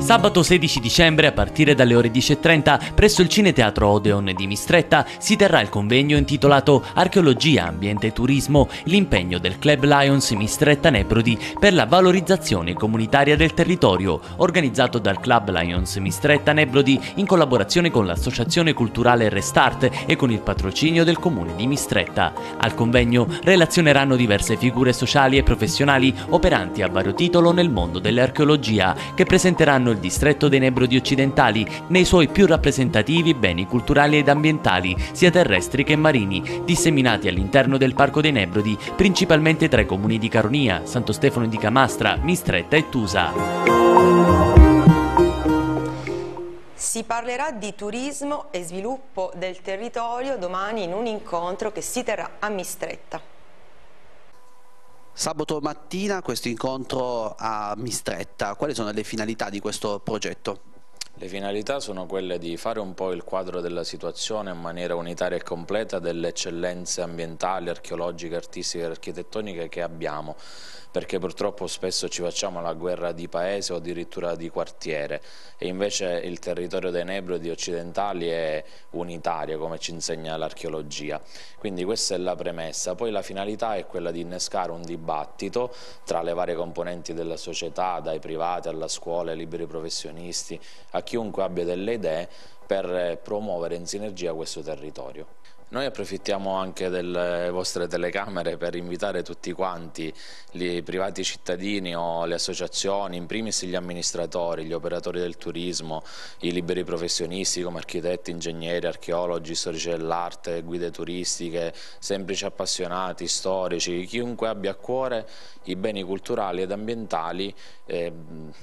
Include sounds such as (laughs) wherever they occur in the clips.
Sabato 16 dicembre a partire dalle ore 10.30 presso il Cineteatro Odeon di Mistretta si terrà il convegno intitolato Archeologia, Ambiente e Turismo, l'impegno del Club Lions Mistretta Nebrodi per la valorizzazione comunitaria del territorio, organizzato dal Club Lions Mistretta Nebrodi in collaborazione con l'Associazione Culturale Restart e con il patrocinio del Comune di Mistretta. Al convegno relazioneranno diverse figure sociali e professionali operanti a vario titolo nel mondo dell'archeologia che presenteranno il distretto dei Nebrodi occidentali nei suoi più rappresentativi beni culturali ed ambientali, sia terrestri che marini, disseminati all'interno del Parco dei Nebrodi, principalmente tra i comuni di Caronia, Santo Stefano di Camastra, Mistretta e Tusa. Si parlerà di turismo e sviluppo del territorio domani in un incontro che si terrà a Mistretta. Sabato mattina questo incontro a Mistretta, quali sono le finalità di questo progetto? Le finalità sono quelle di fare un po' il quadro della situazione in maniera unitaria e completa delle eccellenze ambientali, archeologiche, artistiche e architettoniche che abbiamo perché purtroppo spesso ci facciamo la guerra di paese o addirittura di quartiere e invece il territorio dei Nebrodi occidentali è unitario come ci insegna l'archeologia. Quindi questa è la premessa, poi la finalità è quella di innescare un dibattito tra le varie componenti della società, dai privati alla scuola, ai liberi professionisti, a chiunque abbia delle idee per promuovere in sinergia questo territorio. Noi approfittiamo anche delle vostre telecamere per invitare tutti quanti, i privati cittadini o le associazioni, in primis gli amministratori, gli operatori del turismo, i liberi professionisti come architetti, ingegneri, archeologi, storici dell'arte, guide turistiche, semplici appassionati, storici, chiunque abbia a cuore i beni culturali ed ambientali eh,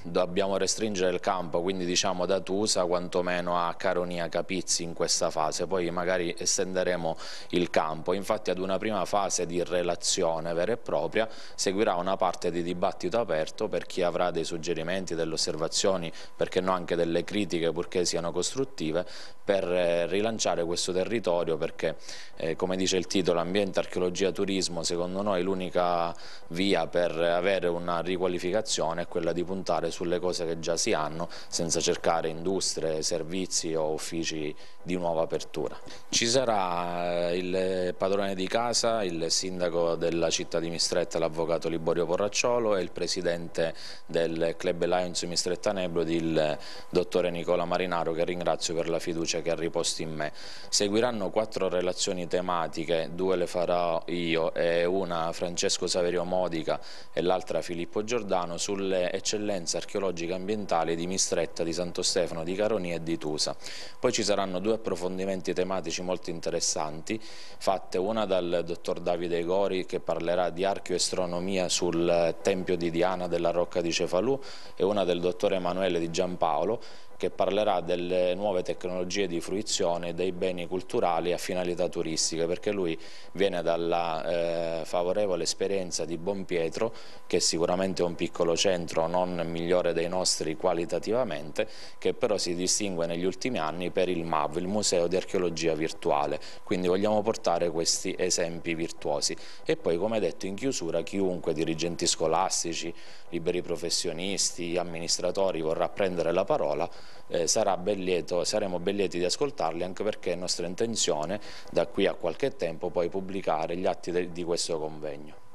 dobbiamo restringere il campo, quindi diciamo da Tusa quantomeno a Caronia Capizzi in questa fase, poi magari estenderemo seguiremo il campo. Infatti ad una prima fase di relazione vera e propria seguirà una parte di dibattito aperto per chi avrà dei suggerimenti, delle osservazioni, perché no anche delle critiche purché siano costruttive, per eh, rilanciare questo territorio perché eh, come dice il titolo ambiente, archeologia, turismo secondo noi l'unica via per avere una riqualificazione è quella di puntare sulle cose che già si hanno senza cercare industrie, servizi o uffici di nuova apertura. Ci sarà eh, il padrone di casa, il sindaco della città di Mistretta, l'avvocato Liborio Porracciolo e il presidente del Club Lions Mistretta Nebrodi, il dottore Nicola Marinaro che ringrazio per la fiducia che ha riposto in me. Seguiranno quattro relazioni tematiche, due le farò io e una Francesco Saverio Modica e l'altra Filippo Giordano sulle eccellenze archeologiche ambientali di Mistretta, di Santo Stefano, di Caronia e di Tusa. Poi ci saranno due approfondimenti tematici molto interessanti interessanti, fatte una dal dottor Davide Gori che parlerà di archeoastronomia sul Tempio di Diana della Rocca di Cefalù e una del dottor Emanuele di Giampaolo che parlerà delle nuove tecnologie di fruizione dei beni culturali a finalità turistiche perché lui viene dalla eh, favorevole esperienza di Bonpietro che sicuramente è un piccolo centro non migliore dei nostri qualitativamente che però si distingue negli ultimi anni per il MAV, il Museo di Archeologia Virtuale. Quindi vogliamo portare questi esempi virtuosi. E poi come detto in chiusura chiunque dirigenti scolastici, liberi professionisti, amministratori vorrà prendere la parola eh, sarà belieto, saremo ben lieti di ascoltarli anche perché è nostra intenzione da qui a qualche tempo poi pubblicare gli atti di questo convegno.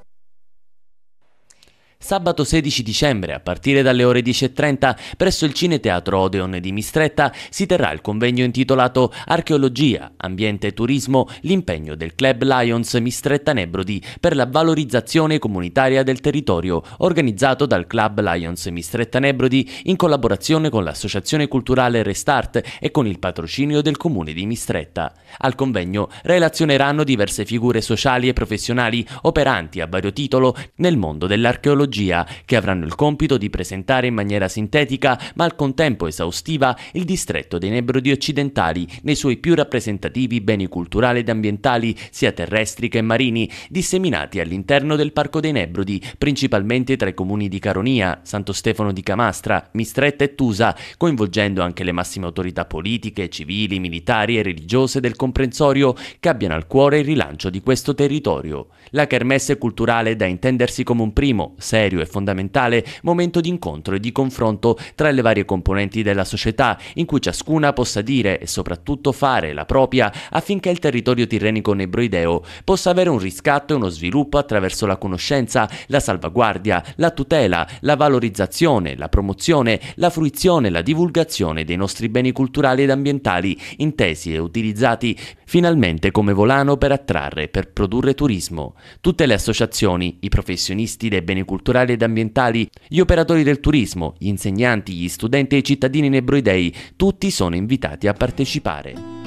Sabato 16 dicembre, a partire dalle ore 10.30, presso il Cineteatro Odeon di Mistretta, si terrà il convegno intitolato Archeologia, Ambiente e Turismo, l'impegno del Club Lions Mistretta Nebrodi per la valorizzazione comunitaria del territorio, organizzato dal Club Lions Mistretta Nebrodi in collaborazione con l'Associazione Culturale Restart e con il patrocinio del Comune di Mistretta. Al convegno relazioneranno diverse figure sociali e professionali operanti a vario titolo nel mondo dell'archeologia tecnologia che avranno il compito di presentare in maniera sintetica ma al contempo esaustiva il distretto dei Nebrodi occidentali nei suoi più rappresentativi beni culturali ed ambientali sia terrestri che marini disseminati all'interno del Parco dei Nebrodi principalmente tra i comuni di Caronia, Santo Stefano di Camastra, Mistretta e Tusa coinvolgendo anche le massime autorità politiche, civili, militari e religiose del comprensorio che abbiano al cuore il rilancio di questo territorio. La kermesse culturale da intendersi come un primo, serio serio e fondamentale momento di incontro e di confronto tra le varie componenti della società, in cui ciascuna possa dire e soprattutto fare la propria affinché il territorio tirrenico nebroideo possa avere un riscatto e uno sviluppo attraverso la conoscenza, la salvaguardia, la tutela, la valorizzazione, la promozione, la fruizione, la divulgazione dei nostri beni culturali ed ambientali, intesi e utilizzati finalmente come volano per attrarre, per produrre turismo. Tutte le associazioni, i professionisti dei beni culturali ed ambientali, gli operatori del turismo, gli insegnanti, gli studenti e i cittadini nebroidei, tutti sono invitati a partecipare.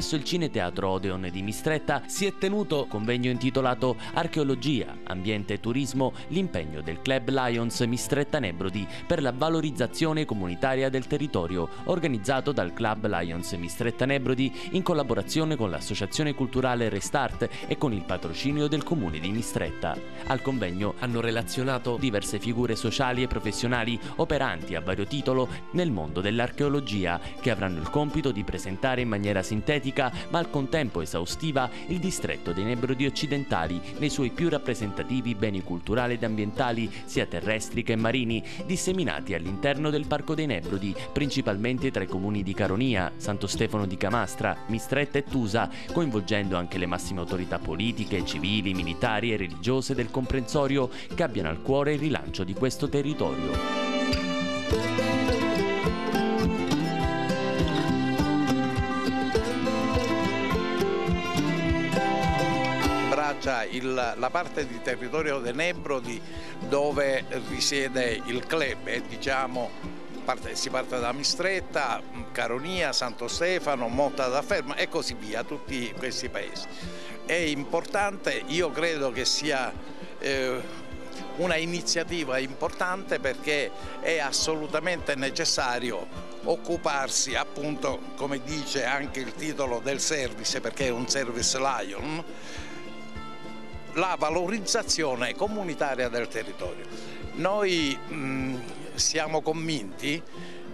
Presso il Cineteatro Odeon di Mistretta si è tenuto convegno intitolato Archeologia, Ambiente e Turismo, l'impegno del Club Lions Mistretta Nebrodi per la valorizzazione comunitaria del territorio, organizzato dal Club Lions Mistretta Nebrodi in collaborazione con l'Associazione Culturale Restart e con il patrocinio del Comune di Mistretta. Al convegno hanno relazionato diverse figure sociali e professionali operanti a vario titolo nel mondo dell'archeologia che avranno il compito di presentare in maniera sintetica sintetica ma al contempo esaustiva il distretto dei Nebrodi occidentali nei suoi più rappresentativi beni culturali ed ambientali sia terrestri che marini disseminati all'interno del Parco dei Nebrodi principalmente tra i comuni di Caronia, Santo Stefano di Camastra, Mistretta e Tusa coinvolgendo anche le massime autorità politiche, civili, militari e religiose del comprensorio che abbiano al cuore il rilancio di questo territorio. Abbraccia il, la parte di territorio dei Nebrodi dove risiede il club e diciamo parte, si parte da Mistretta, Caronia, Santo Stefano, Motta da Ferma e così via, tutti questi paesi. È importante, io credo che sia eh, una iniziativa importante perché è assolutamente necessario occuparsi appunto come dice anche il titolo del service perché è un service Lion la valorizzazione comunitaria del territorio. Noi mh, siamo convinti,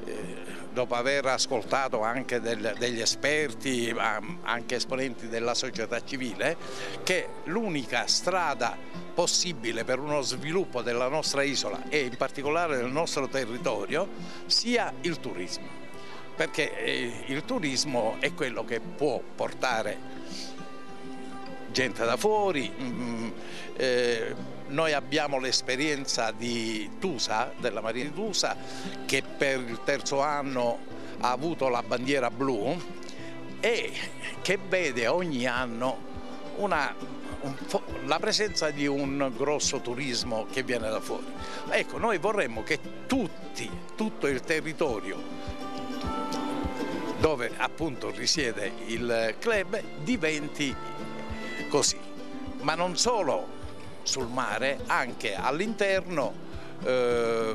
eh, dopo aver ascoltato anche del, degli esperti, anche esponenti della società civile, che l'unica strada possibile per uno sviluppo della nostra isola e in particolare del nostro territorio sia il turismo perché eh, il turismo è quello che può portare gente da fuori, mm, eh, noi abbiamo l'esperienza di Tusa, della Marina di Tusa, che per il terzo anno ha avuto la bandiera blu e che vede ogni anno una, un, la presenza di un grosso turismo che viene da fuori. Ecco, noi vorremmo che tutti, tutto il territorio dove appunto risiede il club diventi così, ma non solo sul mare, anche all'interno eh,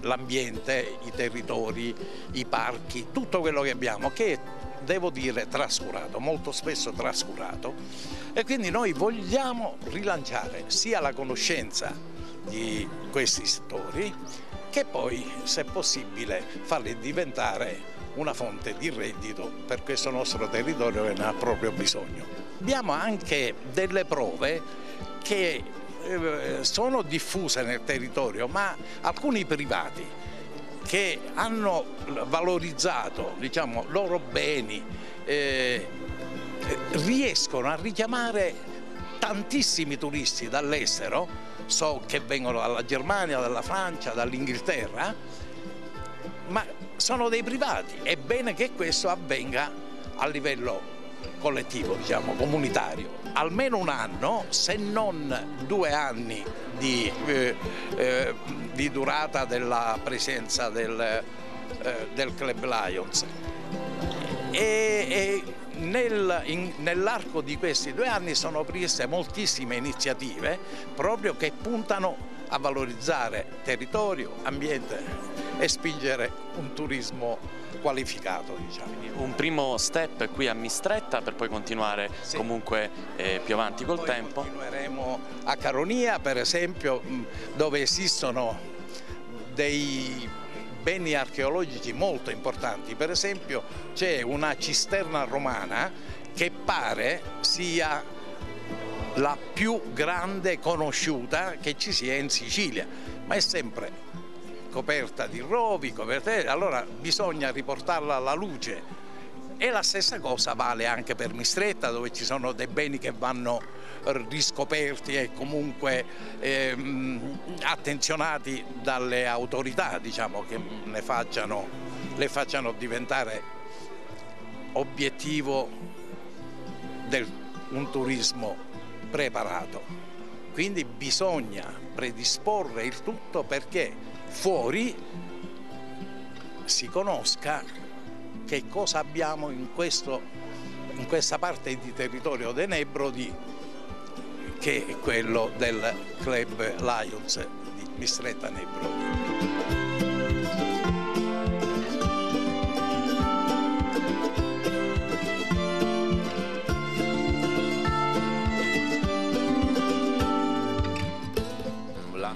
l'ambiente, i territori, i parchi, tutto quello che abbiamo che devo dire trascurato, molto spesso trascurato e quindi noi vogliamo rilanciare sia la conoscenza di questi settori che poi se possibile farli diventare una fonte di reddito per questo nostro territorio che ne ha proprio bisogno. Abbiamo anche delle prove che eh, sono diffuse nel territorio, ma alcuni privati che hanno valorizzato diciamo, loro beni eh, riescono a richiamare tantissimi turisti dall'estero, so che vengono dalla Germania, dalla Francia, dall'Inghilterra, ma sono dei privati. È bene che questo avvenga a livello collettivo, diciamo, comunitario. Almeno un anno, se non due anni di, eh, eh, di durata della presenza del, eh, del Club Lions. E, e nel, nell'arco di questi due anni sono prese moltissime iniziative proprio che puntano a valorizzare territorio, ambiente e spingere un turismo qualificato. Diciamo. Un primo step qui a Mistretta per poi continuare sì. comunque eh, più avanti col poi tempo. Continueremo a Caronia per esempio dove esistono dei beni archeologici molto importanti, per esempio c'è una cisterna romana che pare sia la più grande conosciuta che ci sia in Sicilia, ma è sempre coperta di rovi, coperta di... allora bisogna riportarla alla luce. E la stessa cosa vale anche per Mistretta dove ci sono dei beni che vanno riscoperti e comunque ehm, attenzionati dalle autorità diciamo, che ne facciano, le facciano diventare obiettivo di un turismo preparato. Quindi bisogna predisporre il tutto perché fuori si conosca che cosa abbiamo in, questo, in questa parte di territorio de Nebrodi che è quello del club Lions di Mistretta Nebrodi.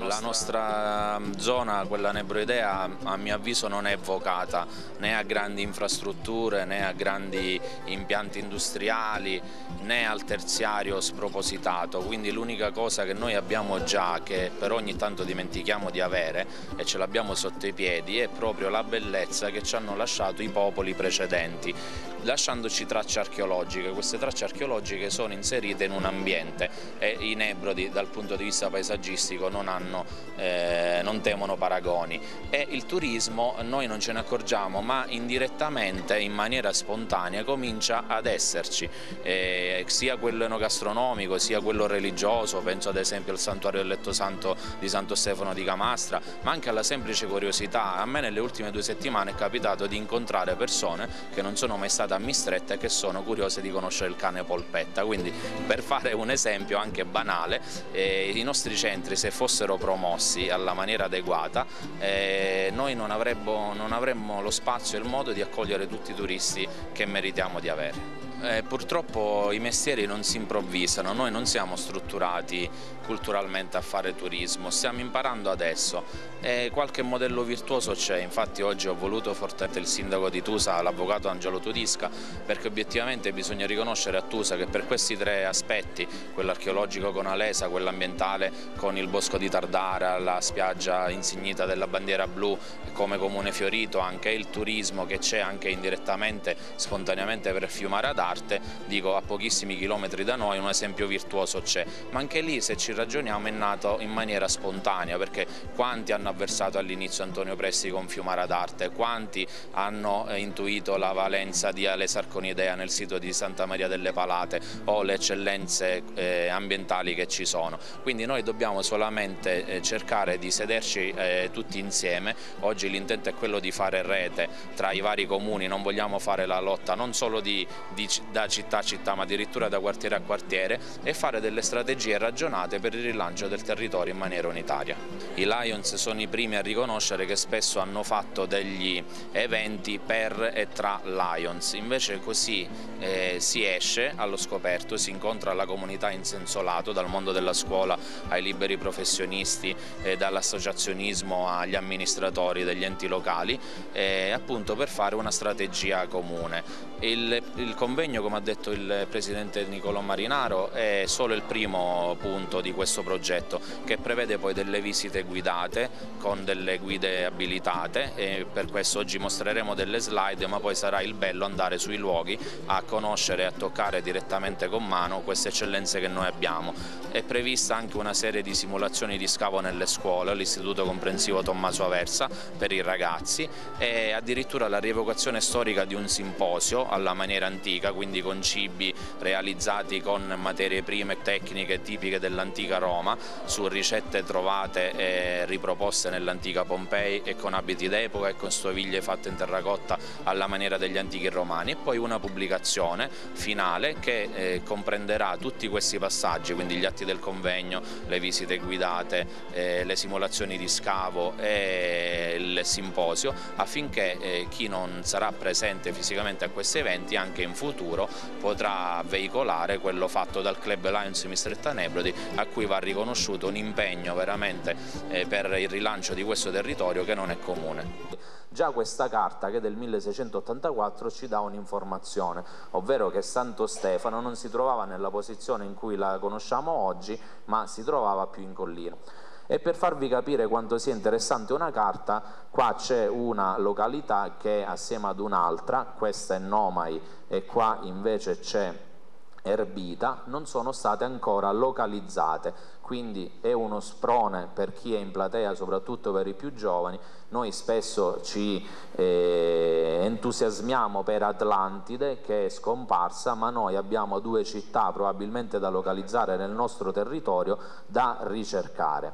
La nostra mm, zona, quella nebroidea, a mio avviso non è vocata né a grandi infrastrutture né a grandi impianti industriali né al terziario spropositato, quindi l'unica cosa che noi abbiamo già, che però ogni tanto dimentichiamo di avere e ce l'abbiamo sotto i piedi, è proprio la bellezza che ci hanno lasciato i popoli precedenti, lasciandoci tracce archeologiche. Queste tracce archeologiche sono inserite in un ambiente e i Nebrodi dal punto di vista paesaggistico non, hanno, eh, non temono paragoni e il turismo noi non ce ne accorgiamo ma indirettamente in maniera spontanea comincia ad esserci. Eh, sia quello enogastronomico sia quello religioso, penso ad esempio al santuario del letto santo di Santo Stefano di Camastra, ma anche alla semplice curiosità. A me nelle ultime due settimane è capitato di incontrare persone che non sono mai state a e che sono curiose di conoscere il cane polpetta, quindi per fare un esempio anche banale, eh, i nostri centri se fossero promossi alla maniera adeguata, eh, noi non avremmo, non avremmo lo spazio e il modo di accogliere tutti i turisti che meritiamo di avere. Eh, purtroppo i mestieri non si improvvisano, noi non siamo strutturati culturalmente a fare turismo, stiamo imparando adesso. E qualche modello virtuoso c'è, infatti oggi ho voluto fortemente il sindaco di Tusa, l'avvocato Angelo Tudisca, perché obiettivamente bisogna riconoscere a Tusa che per questi tre aspetti, quello archeologico con Alesa, quello ambientale con il bosco di Tardara, la spiaggia insignita della bandiera blu come comune fiorito, anche il turismo che c'è anche indirettamente, spontaneamente per Fiumare ad arte, dico a pochissimi chilometri da noi un esempio virtuoso c'è, ma anche lì se ci ragioniamo è nato in maniera spontanea perché quanti hanno avversato all'inizio Antonio Presti con Fiumara d'Arte, quanti hanno eh, intuito la valenza di Alesarconidea nel sito di Santa Maria delle Palate o le eccellenze eh, ambientali che ci sono. Quindi noi dobbiamo solamente eh, cercare di sederci eh, tutti insieme, oggi l'intento è quello di fare rete tra i vari comuni, non vogliamo fare la lotta non solo di, di da città a città ma addirittura da quartiere a quartiere e fare delle strategie ragionate per il rilancio del territorio in maniera unitaria. I Lions sono i primi a riconoscere che spesso hanno fatto degli eventi per e tra Lions, invece così eh, si esce allo scoperto, si incontra la comunità in senso lato, dal mondo della scuola ai liberi professionisti, eh, dall'associazionismo agli amministratori degli enti locali, eh, appunto per fare una strategia comune. Il, il convegno, come ha detto il Presidente Nicolò Marinaro, è solo il primo punto di questo progetto che prevede poi delle visite guidate con delle guide abilitate e per questo oggi mostreremo delle slide ma poi sarà il bello andare sui luoghi a conoscere e a toccare direttamente con mano queste eccellenze che noi abbiamo. È prevista anche una serie di simulazioni di scavo nelle scuole, all'Istituto Comprensivo Tommaso Aversa per i ragazzi e addirittura la rievocazione storica di un simposio alla maniera antica quindi con cibi realizzati con materie prime tecniche tipiche dell'antica Roma, su ricette trovate e riproposte nell'antica Pompei e con abiti d'epoca e con stoviglie fatte in terracotta alla maniera degli antichi romani. E poi una pubblicazione finale che eh, comprenderà tutti questi passaggi, quindi gli atti del convegno, le visite guidate, eh, le simulazioni di scavo e il simposio affinché eh, chi non sarà presente fisicamente a questi eventi anche in futuro potrà veicolare quello fatto dal Club Lions Mistretta Nebrodi a cui va riconosciuto un impegno veramente eh, per il rilancio di questo territorio che non è comune. Già questa carta che è del 1684 ci dà un'informazione, ovvero che Santo Stefano non si trovava nella posizione in cui la conosciamo oggi, ma si trovava più in collina. E per farvi capire quanto sia interessante una carta, qua c'è una località che assieme ad un'altra, questa è Nomai e qua invece c'è Erbita, non sono state ancora localizzate, quindi è uno sprone per chi è in platea, soprattutto per i più giovani. Noi spesso ci eh, entusiasmiamo per Atlantide che è scomparsa, ma noi abbiamo due città probabilmente da localizzare nel nostro territorio da ricercare.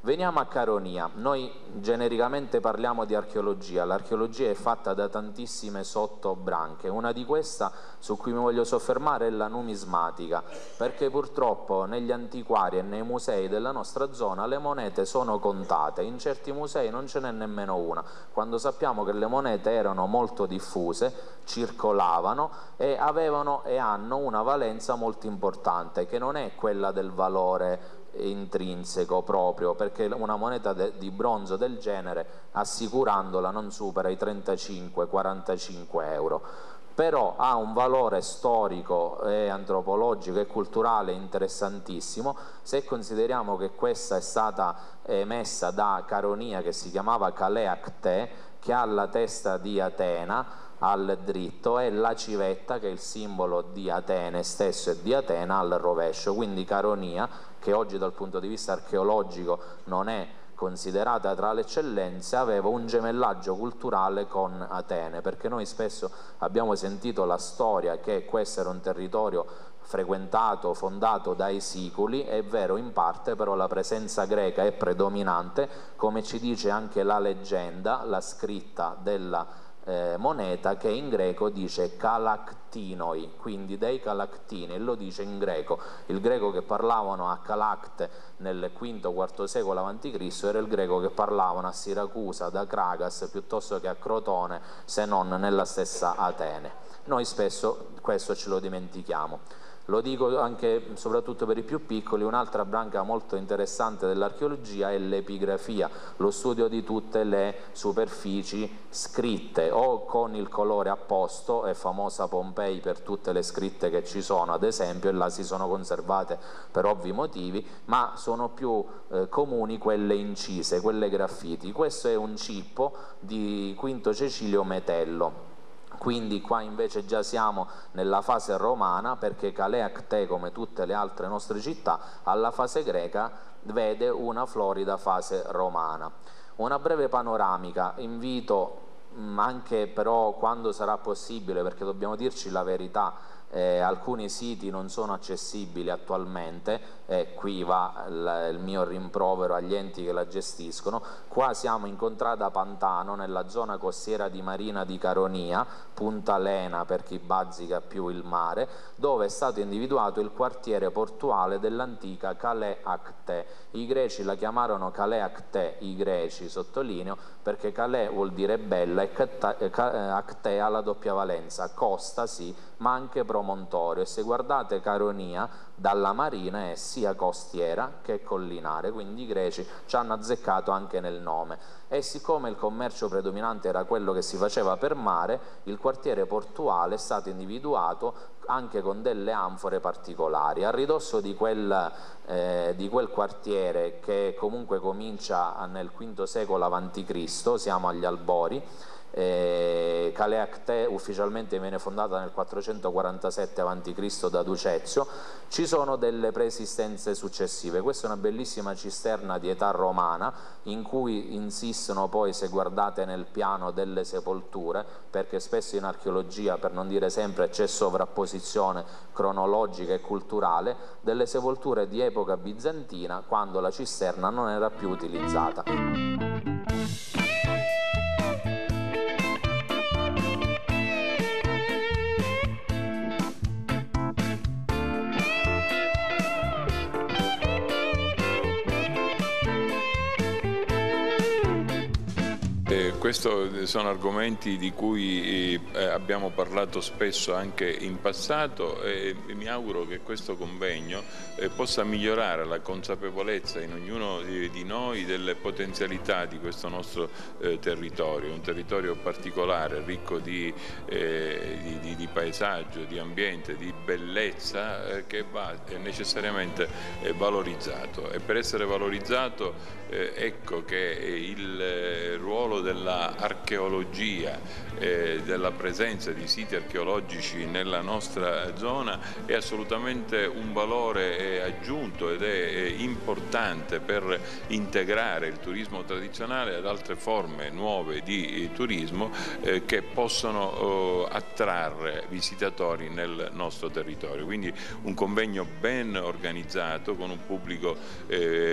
Veniamo a Caronia, noi genericamente parliamo di archeologia, l'archeologia è fatta da tantissime sottobranche, una di queste su cui mi voglio soffermare è la numismatica, perché purtroppo negli antiquari e nei musei della nostra zona le monete sono contate, in certi musei non ce n'è nemmeno una, quando sappiamo che le monete erano molto diffuse, circolavano e avevano e hanno una valenza molto importante, che non è quella del valore intrinseco proprio perché una moneta di bronzo del genere assicurandola non supera i 35-45 euro. Però ha un valore storico e antropologico e culturale interessantissimo. Se consideriamo che questa è stata emessa da Caronia che si chiamava Caleacte che ha la testa di Atena al dritto e la civetta che è il simbolo di Atene stesso e di Atena al rovescio, quindi Caronia che oggi dal punto di vista archeologico non è considerata tra le eccellenze, aveva un gemellaggio culturale con Atene, perché noi spesso abbiamo sentito la storia che questo era un territorio frequentato, fondato dai siculi, è vero in parte, però la presenza greca è predominante, come ci dice anche la leggenda, la scritta della eh, moneta che in greco dice calactinoi, quindi dei calactini, lo dice in greco. Il greco che parlavano a Calacte nel V-IV secolo a.C. era il greco che parlavano a Siracusa, da Cragas, piuttosto che a Crotone, se non nella stessa Atene. Noi spesso questo ce lo dimentichiamo. Lo dico anche soprattutto per i più piccoli, un'altra branca molto interessante dell'archeologia è l'epigrafia, lo studio di tutte le superfici scritte o con il colore a posto, è famosa Pompei per tutte le scritte che ci sono ad esempio e là si sono conservate per ovvi motivi, ma sono più eh, comuni quelle incise, quelle graffiti. Questo è un cippo di Quinto Cecilio Metello quindi qua invece già siamo nella fase romana perché Caleacte come tutte le altre nostre città alla fase greca vede una florida fase romana. Una breve panoramica, invito mm, anche però quando sarà possibile perché dobbiamo dirci la verità eh, alcuni siti non sono accessibili attualmente e qui va il, il, mio rimprovero agli enti che la gestiscono. Qua siamo in contrada Pantano nella zona costiera di Marina di Caronia, Punta Lena per chi bazzica più il mare, dove è stato individuato il quartiere portuale dell'antica Calais Acte. I greci la chiamarono Calais Acte, i greci sottolineo, perché Calais vuol dire bella e Acte ha la doppia valenza, costa sì, ma anche promontorio. E se guardate Caronia dalla marina è sia costiera che collinare, quindi i greci ci hanno azzeccato anche nel nome. E siccome il commercio predominante era quello che si faceva per mare, il quartiere portuale è stato individuato anche con delle anfore particolari. A ridosso di quel eh, di quel quartiere che comunque comincia nel V secolo a.C., siamo agli albori, eh, Caleacte ufficialmente viene fondata nel 447 a.C. da Ducezio, ci sono delle preesistenze successive, questa è una bellissima cisterna di età romana in cui insistono poi se guardate nel piano delle sepolture, perché spesso in archeologia, per non dire sempre, c'è sovrapposizione cronologica e culturale, delle sepolture di epoca bizantina quando la cisterna non era più utilizzata. Questi sono argomenti di cui eh, abbiamo parlato spesso anche in passato e mi auguro che questo convegno eh, possa migliorare la consapevolezza in ognuno di noi delle potenzialità di questo nostro eh, territorio, un territorio particolare, ricco di, di, di, di paesaggio, di ambiente, di bellezza che va necessariamente valorizzato. E per essere valorizzato ecco che il ruolo della archeologia, eh, della presenza di siti archeologici nella nostra zona è assolutamente un valore eh, aggiunto ed è eh, importante per integrare il turismo tradizionale ad altre forme nuove di eh, turismo che possono attrarre visitatori nel nostro territorio. Quindi un convegno ben organizzato con un pubblico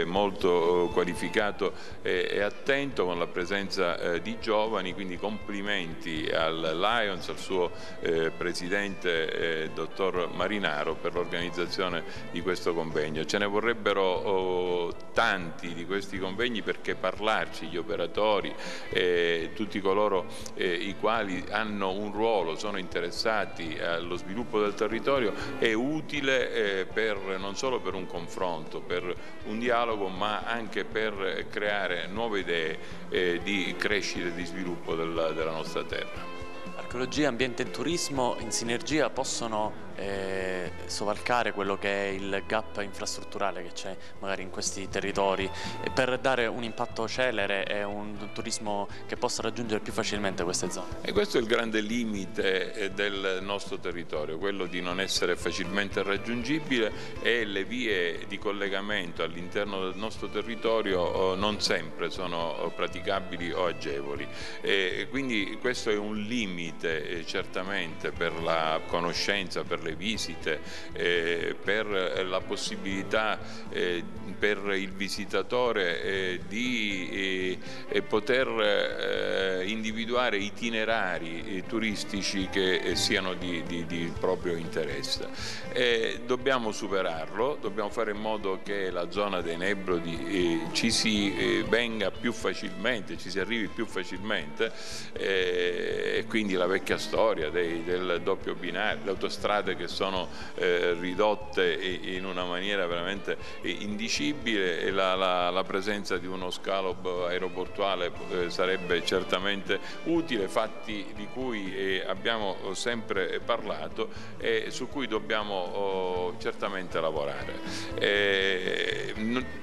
molto qualificato e attento con la presenza di giovani, quindi complimenti al Lions, al suo eh, presidente eh, dottor Marinaro per l'organizzazione di questo convegno. Ce ne vorrebbero oh, tanti di questi convegni perché parlarci gli operatori, eh, tutti coloro eh, i quali hanno un ruolo, sono interessati allo sviluppo del territorio, è utile eh, per, non solo per un confronto, per un dialogo, ma anche per creare nuove idee eh, di crescita e di sviluppo della, della nostra terra. Archeologia, ambiente e turismo in sinergia possono eh, sovalcare quello che è il gap infrastrutturale che c'è magari in questi territori per dare un impatto celere e un turismo che possa raggiungere più facilmente queste zone. E questo è il grande limite eh, del nostro territorio, quello di non essere facilmente raggiungibile e le vie di collegamento all'interno del nostro territorio oh, non sempre sono oh, praticabili o agevoli. E quindi questo è un limite eh, certamente per la conoscenza, per le visite, eh, per la possibilità eh, per il visitatore eh, di eh, poter eh, individuare itinerari eh, turistici che siano di, di, di proprio interesse. dobbiamo superarlo, dobbiamo fare in modo che la zona dei Nebrodi ci si venga più facilmente, ci si arrivi più facilmente e quindi la vecchia storia dei, del doppio binario, le che sono eh, ridotte in una maniera veramente indicibile e la, la, la presenza di uno scalo aeroportuale eh, sarebbe certamente utile, fatti di cui eh, abbiamo sempre parlato e su cui dobbiamo oh, certamente lavorare. Eh,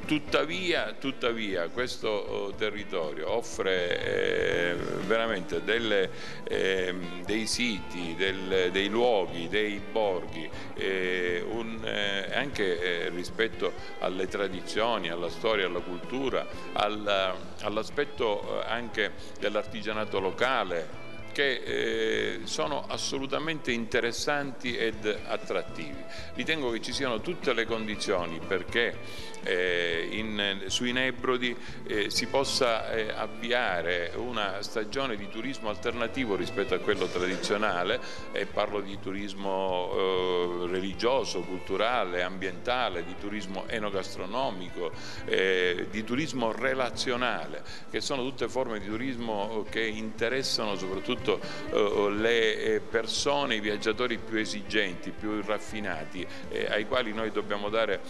tuttavia, tuttavia, questo oh, territorio offre veramente delle, ehm, dei siti, dei luoghi, dei borghi borghi, eh, un, eh, anche eh, rispetto alle tradizioni, alla storia, alla cultura, all'aspetto eh, anche dell'artigianato locale, che eh, sono assolutamente interessanti ed attrattivi. Ritengo che ci siano tutte le condizioni perché eh, in, sui Nebrodi eh, si possa eh, avviare una stagione di turismo alternativo rispetto a quello tradizionale e parlo di turismo eh, religioso, culturale, ambientale, di turismo enogastronomico, eh, di turismo relazionale, che sono tutte forme di turismo che interessano soprattutto soprattutto eh, le persone, i viaggiatori più esigenti, più raffinati, ai quali noi dobbiamo dare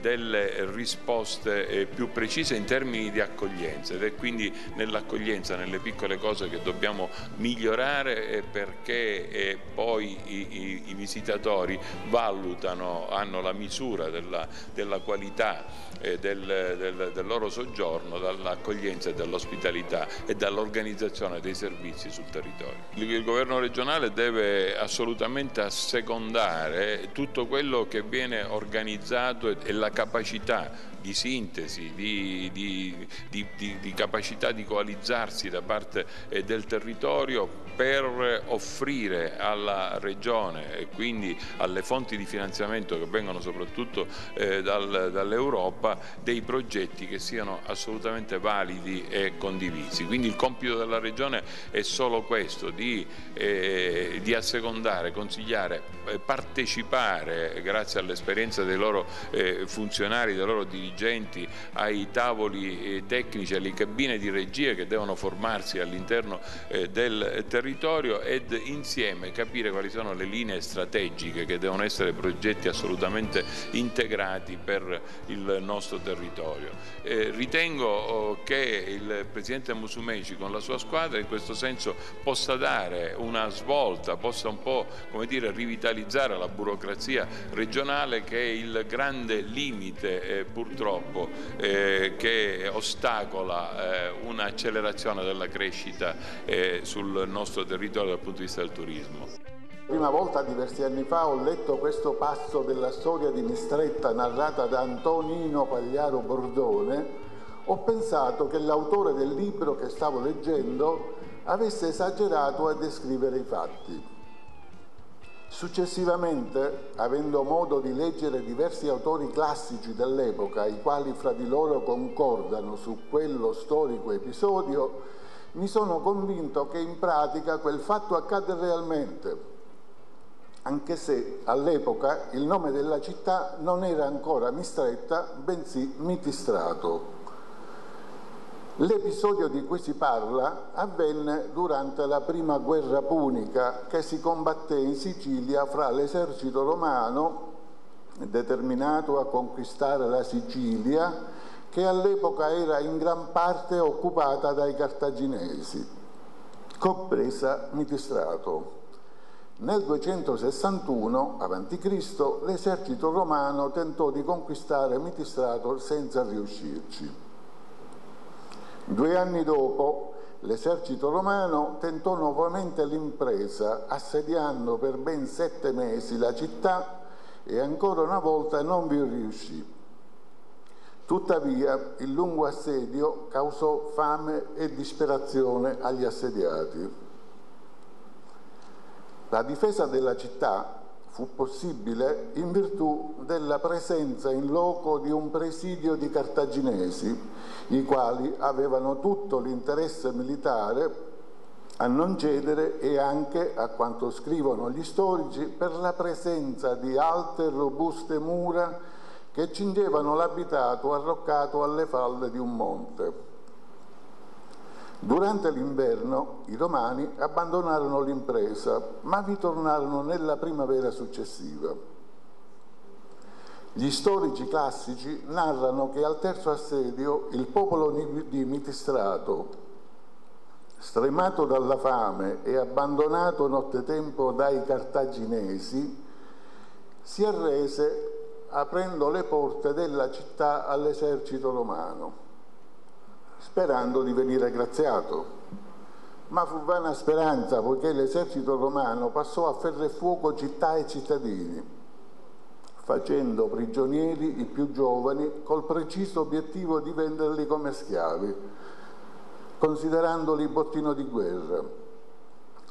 delle risposte più precise in termini di accoglienza ed è quindi nell'accoglienza, nelle piccole cose che dobbiamo migliorare perché poi i, i, i visitatori valutano, hanno la misura della, della qualità eh, del, del, del, loro soggiorno dall'accoglienza e dall'ospitalità e dall'organizzazione dei servizi sul territorio. Il, il governo regionale deve assolutamente assecondare tutto quello che viene organizzato e, e la capacità di sintesi, di, di, di, di, capacità di coalizzarsi da parte eh, del territorio per offrire alla Regione e quindi alle fonti di finanziamento che vengono soprattutto eh, dal, dall'Europa dei progetti che siano assolutamente validi e condivisi. Quindi il compito della Regione è solo questo, di, eh, di assecondare, consigliare, eh, partecipare grazie all'esperienza dei loro eh, funzionari, dei loro dirigenti ai tavoli eh, tecnici, alle cabine di regia che devono formarsi all'interno eh, del territorio ed insieme capire quali sono le linee strategiche che devono essere progetti assolutamente integrati per il nostro territorio. Eh, ritengo oh, che il Presidente Musumeci con la sua squadra in questo senso possa dare una svolta, possa un po' come dire, rivitalizzare la burocrazia regionale che è il grande limite eh, purtroppo eh, che ostacola eh, un'accelerazione della crescita eh, sul nostro territorio dal punto di vista del turismo. Prima volta diversi anni fa ho letto questo passo della storia di Mistretta narrata da Antonino Pagliaro Bordone, ho pensato che l'autore del libro che stavo leggendo avesse esagerato a descrivere i fatti. Successivamente, avendo modo di leggere diversi autori classici dell'epoca, i quali fra di loro concordano su quello storico episodio, mi sono convinto che in pratica quel fatto accade realmente, anche se all'epoca il nome della città non era ancora Mistretta, bensì Mitistrato. L'episodio di cui si parla avvenne durante la prima guerra punica che si combatté in Sicilia fra l'esercito romano determinato a conquistare la Sicilia che all'epoca era in gran parte occupata dai cartaginesi, compresa Mitistrato. Nel 261 a.C. l'esercito romano tentò di conquistare Mitistrato senza riuscirci. Due anni dopo l'esercito romano tentò nuovamente l'impresa assediando per ben sette mesi la città e ancora una volta non vi riuscì. Tuttavia il lungo assedio causò fame e disperazione agli assediati. La difesa della città fu possibile in virtù della presenza in loco di un presidio di cartaginesi, i quali avevano tutto l'interesse militare a non cedere e anche, a quanto scrivono gli storici, per la presenza di alte e robuste mura che cingevano l'abitato arroccato alle falle di un monte. Durante l'inverno i romani abbandonarono l'impresa, ma vi tornarono nella primavera successiva. Gli storici classici narrano che al terzo assedio il popolo di Mitistrato, stremato dalla fame e abbandonato nottetempo dai cartaginesi, si arrese aprendo le porte della città all'esercito romano sperando di venire graziato. Ma fu vana speranza, poiché l'esercito romano passò a ferre fuoco città e cittadini, facendo prigionieri i più giovani col preciso obiettivo di venderli come schiavi, considerandoli bottino di guerra,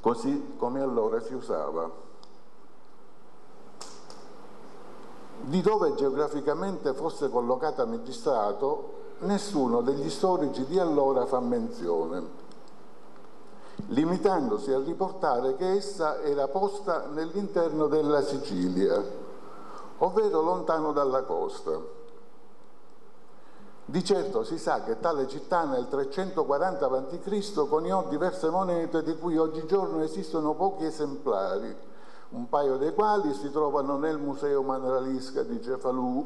così come allora si usava. Di dove geograficamente fosse collocata Magistrato nessuno degli storici di allora fa menzione, limitandosi a riportare che essa era posta nell'interno della Sicilia, ovvero lontano dalla costa. Di certo si sa che tale città nel 340 a.C. coniò diverse monete di cui oggigiorno esistono pochi esemplari, un paio dei quali si trovano nel Museo Maneralisca di Cefalù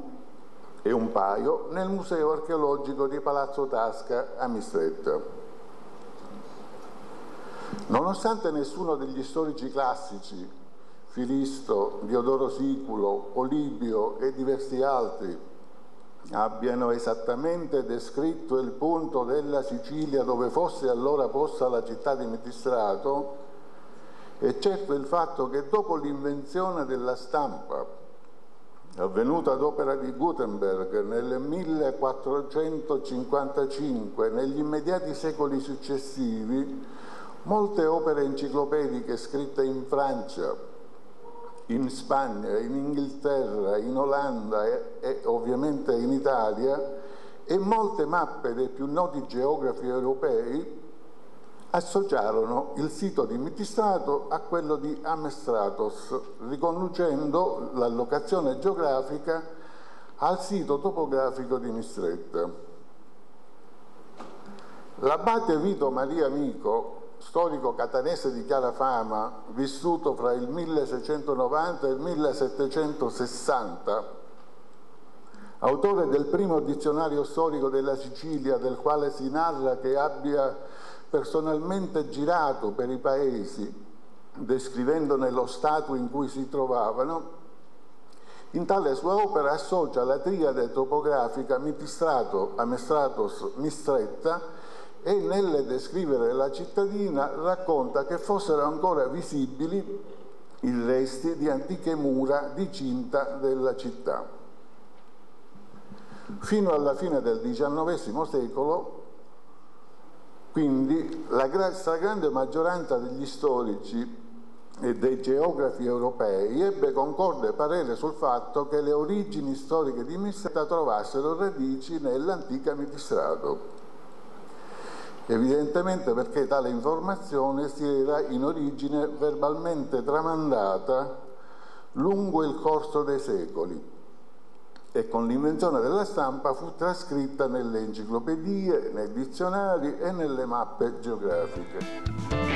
e un paio nel Museo archeologico di Palazzo Tasca a Mistretta. Nonostante nessuno degli storici classici, Filisto, Diodoro Siculo, Polibio e diversi altri, abbiano esattamente descritto il punto della Sicilia dove fosse allora posta la città di Metistrato, è certo il fatto che dopo l'invenzione della stampa, avvenuta ad opera di Gutenberg nel 1455, negli immediati secoli successivi, molte opere enciclopediche scritte in Francia, in Spagna, in Inghilterra, in Olanda e, e, ovviamente in Italia e molte mappe dei più noti geografi europei associarono il sito di Mitistrato a quello di Amestratos, riconducendo l'allocazione geografica al sito topografico di Mistretta. L'abate Vito Maria Amico storico catanese di chiara fama, vissuto fra il 1690 e il 1760, autore del primo dizionario storico della Sicilia, del quale si narra che abbia personalmente girato per i paesi, descrivendone lo stato in cui si trovavano, in tale sua opera associa la triade topografica Mitistrato, Amestratos, Mistretta e nel descrivere la cittadina racconta che fossero ancora visibili i resti di antiche mura di cinta della città. Fino alla fine del XIX secolo, quindi, la stragrande maggioranza degli storici e dei geografi europei ebbe concorde parere sul fatto che le origini storiche di Mistrata trovassero radici nell'antica Mitistrato evidentemente perché tale informazione si era in origine verbalmente tramandata lungo il corso dei secoli e con l'invenzione della stampa fu trascritta nelle enciclopedie, nei dizionari e nelle mappe geografiche.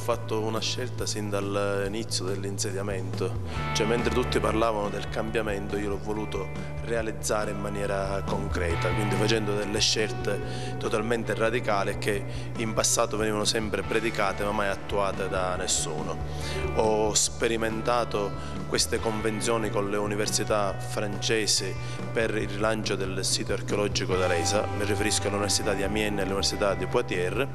Fatto una scelta sin dall'inizio dell'insediamento, cioè mentre tutti parlavano del cambiamento io l'ho voluto realizzare in maniera concreta, quindi facendo delle scelte totalmente radicali che in passato venivano sempre predicate ma mai attuate da nessuno. Ho sperimentato queste convenzioni con le università francesi per il rilancio del sito archeologico d'Aleisa, mi riferisco all'Università di Amiens e all'Università di Poitiers,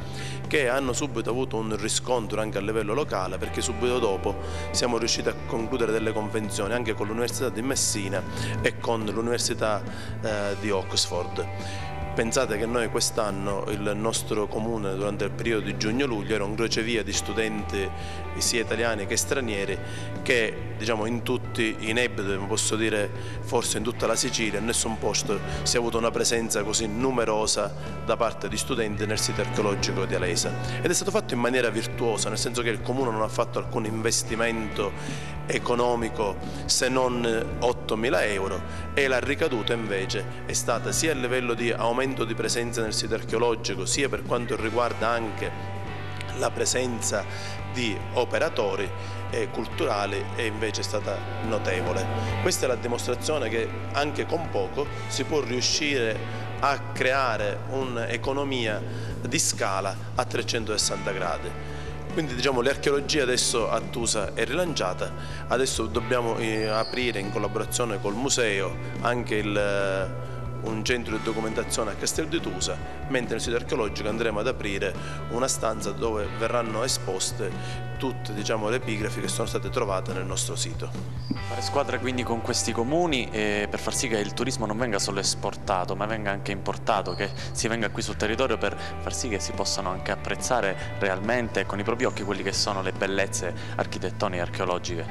che hanno subito avuto un riscontro anche a livello locale perché subito dopo siamo riusciti a concludere delle convenzioni anche con l'Università di Messina e con l'Università eh, di Oxford. Pensate che noi quest'anno il nostro comune durante il periodo di giugno-luglio era un crocevia di studenti sia italiani che stranieri che diciamo, in tutti i NEB, posso dire forse in tutta la Sicilia, in nessun posto si è avuto una presenza così numerosa da parte di studenti nel sito archeologico di Alesa. Ed è stato fatto in maniera virtuosa, nel senso che il comune non ha fatto alcun investimento economico se non 8.000 euro e la ricaduta invece è stata sia a livello di aumento di presenza nel sito archeologico sia per quanto riguarda anche la presenza di operatori eh, culturali e invece è stata notevole. Questa è la dimostrazione che anche con poco si può riuscire a creare un'economia di scala a 360 gradi. Quindi diciamo l'archeologia adesso a Tusa è rilanciata, adesso dobbiamo eh, aprire in collaborazione col museo anche il un centro di documentazione a Castel di Tusa, mentre nel sito archeologico andremo ad aprire una stanza dove verranno esposte tutte diciamo, le epigrafi che sono state trovate nel nostro sito. Fare squadra quindi con questi comuni eh, per far sì che il turismo non venga solo esportato ma venga anche importato, che si venga qui sul territorio per far sì che si possano anche apprezzare realmente con i propri occhi quelle che sono le bellezze architettoniche e archeologiche.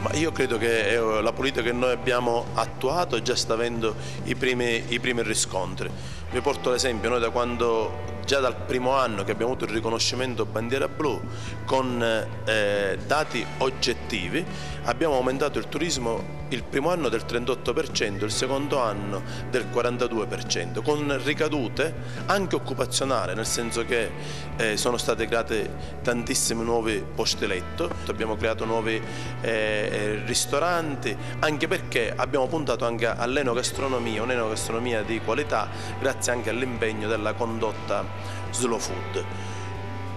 Ma io credo che eh, la politica che noi abbiamo attuato già sta avendo i primi, i primi riscontri. Vi porto l'esempio, noi da quando già dal primo anno che abbiamo avuto il riconoscimento bandiera blu con eh, dati oggettivi abbiamo aumentato il turismo il primo anno del 38%, il secondo anno del 42%, con ricadute anche occupazionali, nel senso che eh, sono state create tantissimi nuovi posti letto, abbiamo creato nuovi eh, eh ristoranti, anche perché abbiamo puntato anche all'enogastronomia, un'enogastronomia di qualità, grazie anche all'impegno della condotta slow food.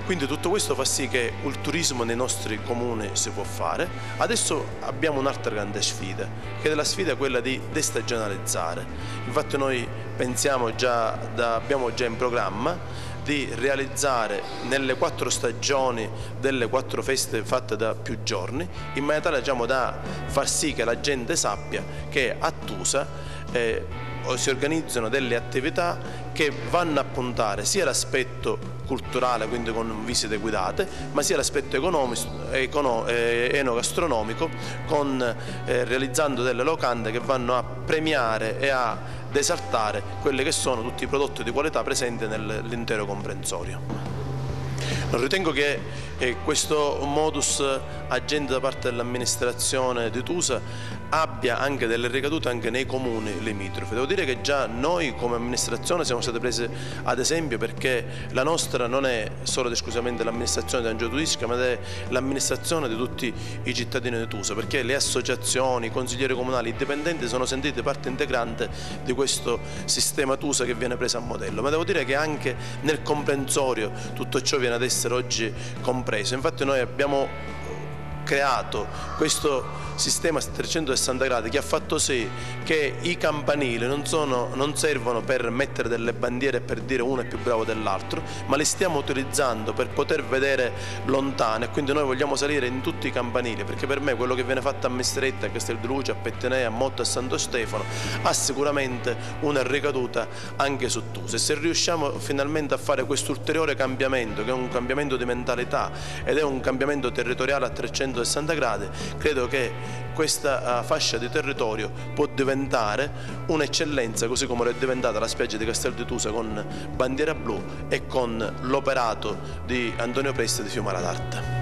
Quindi tutto questo fa sì che il turismo nei nostri comuni si può fare. Adesso abbiamo un'altra grande sfida, che è la sfida quella di destagionalizzare. Infatti noi pensiamo già, da, abbiamo già in programma di realizzare nelle quattro stagioni delle quattro feste fatte da più giorni, in maniera tale diciamo, da far sì che la gente sappia che a Tusa eh, si organizzano delle attività che vanno a puntare sia l'aspetto culturale, quindi con visite guidate, ma sia l'aspetto eh, enogastronomico, con, eh, realizzando delle locande che vanno a premiare e a esaltare quelli che sono tutti i prodotti di qualità presenti nell'intero comprensorio. Non ritengo che eh, questo modus agente da parte dell'amministrazione di Tusa abbia anche delle ricadute anche nei comuni limitrofi. Devo dire che già noi come amministrazione siamo state prese ad esempio perché la nostra non è solo ed esclusivamente l'amministrazione di Angelo Turisca ma è l'amministrazione di tutti i cittadini di Tusa perché le associazioni, i consiglieri comunali, i dipendenti sono sentiti parte integrante di questo sistema Tusa che viene preso a modello. Ma devo dire che anche nel comprensorio tutto ciò viene ad essere oggi compreso. Infatti noi abbiamo creato questo sistema a 360 gradi che ha fatto sì che i campanili non, sono, non servono per mettere delle bandiere per dire uno è più bravo dell'altro, ma li stiamo utilizzando per poter vedere lontano e quindi noi vogliamo salire in tutti i campanili perché per me quello che viene fatto a Mestretta, a Castel di Luce, a Pettenea, a Motto e a Santo Stefano ha sicuramente una ricaduta anche su Tusa. E se riusciamo finalmente a fare questo ulteriore cambiamento che è un cambiamento di mentalità ed è un cambiamento territoriale a 360 gradi, credo che questa uh, fascia di territorio può diventare un'eccellenza così come è diventata la spiaggia di Castel di Tusa con bandiera blu e con l'operato di Antonio Presti di Fiumara d'Arte.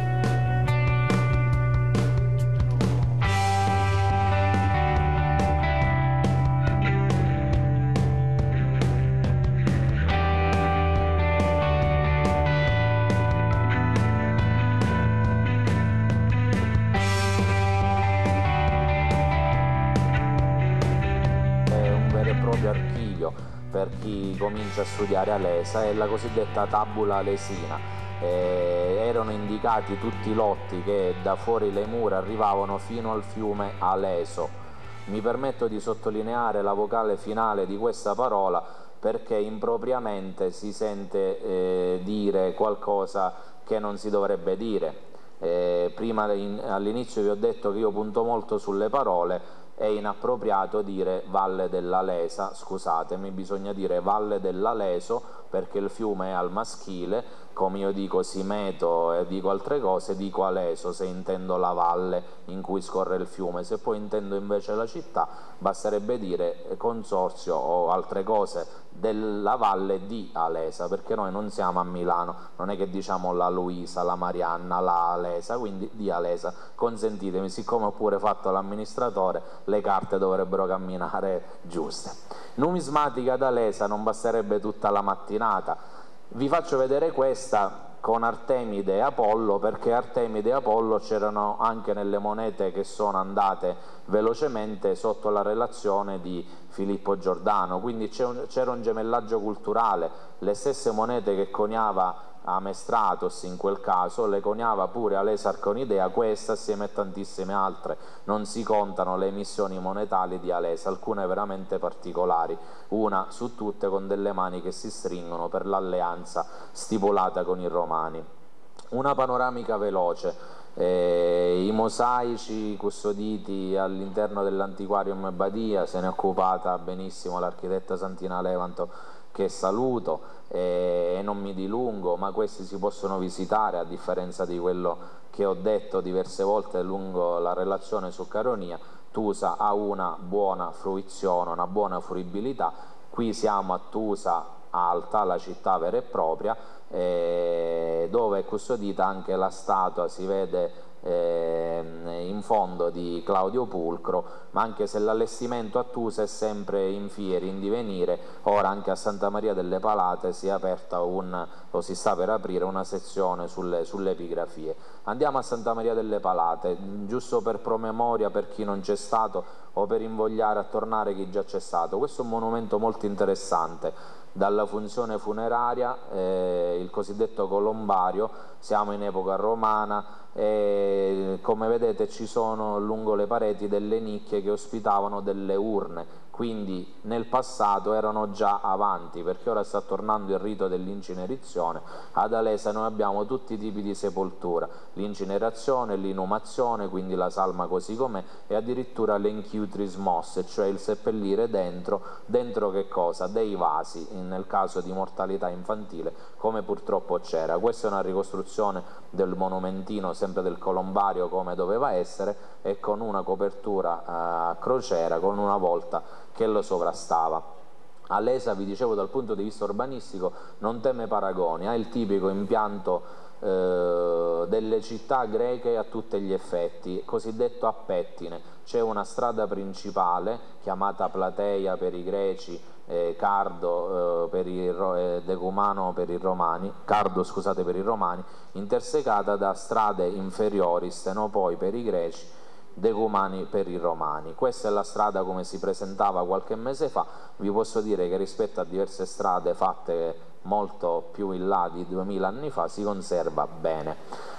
Comincia a studiare Alesa è la cosiddetta tabula lesina. Eh, erano indicati tutti i lotti che da fuori le mura arrivavano fino al fiume Aleso. Mi permetto di sottolineare la vocale finale di questa parola perché impropriamente si sente eh, dire qualcosa che non si dovrebbe dire. Eh, prima all'inizio vi ho detto che io punto molto sulle parole, è inappropriato dire Valle della Lesa, scusatemi, bisogna dire Valle della Leso perché il fiume è al maschile, come io dico Simeto e dico altre cose, dico Aleso se intendo la valle in cui scorre il fiume, se poi intendo invece la città basterebbe dire consorzio o altre cose della valle di Alesa, perché noi non siamo a Milano, non è che diciamo la Luisa, la Marianna, la Alesa, quindi di Alesa. Consentitemi, siccome ho pure fatto l'amministratore, le carte dovrebbero camminare giuste. Numismatica d'Alesa non basterebbe tutta la mattinata. Vi faccio vedere questa con Artemide e Apollo perché Artemide e Apollo c'erano anche nelle monete che sono andate velocemente sotto la relazione di Filippo Giordano, quindi c'era un gemellaggio culturale, le stesse monete che coniava Amestratos in quel caso, le coniava pure Alesar con idea, questa assieme a tantissime altre, non si contano le emissioni monetali di Alesa, alcune veramente particolari, una su tutte con delle mani che si stringono per l'alleanza stipulata con i romani. Una panoramica veloce, eh, I mosaici custoditi all'interno dell'antiquarium Badia, se ne è occupata benissimo l'architetta Santina Levanto che saluto e non mi dilungo, ma questi si possono visitare a differenza di quello che ho detto diverse volte lungo la relazione su Caronia, Tusa ha una buona fruizione, una buona fruibilità, qui siamo a Tusa Alta, la città vera e propria, eh, dove è custodita anche la statua, si vede eh, in fondo di Claudio Pulcro, ma anche se l'allestimento a Tusa è sempre in fieri, in divenire, ora anche a Santa Maria delle Palate si è aperta un, o si sta per aprire una sezione sulle, sulle epigrafie. Andiamo a Santa Maria delle Palate, giusto per promemoria per chi non c'è stato o per invogliare a tornare chi già c'è stato. Questo è un monumento molto interessante dalla funzione funeraria, eh, il cosiddetto colombario, siamo in epoca romana e come vedete ci sono lungo le pareti delle nicchie che ospitavano delle urne quindi nel passato erano già avanti perché ora sta tornando il rito dell'incinerizione ad Alesa noi abbiamo tutti i tipi di sepoltura l'incinerazione, l'inumazione quindi la salma così com'è e addirittura l'enchiutris mosse cioè il seppellire dentro dentro che cosa? dei vasi nel caso di mortalità infantile come purtroppo c'era questa è una ricostruzione del monumentino sempre del colombario come doveva essere e con una copertura eh, a crociera con una volta che lo sovrastava. Alesa, vi dicevo dal punto di vista urbanistico, non teme paragoni, ha il tipico impianto eh, delle città greche a tutti gli effetti, cosiddetto a pettine. C'è una strada principale chiamata Plateia per i greci, eh, Cardo eh, per i, eh, Decumano per i romani, Cardo scusate per i romani, intersecata da strade inferiori, Stenopoi per i greci decumani per i romani. Questa è la strada come si presentava qualche mese fa, vi posso dire che rispetto a diverse strade fatte molto più in là di 2000 anni fa si conserva bene.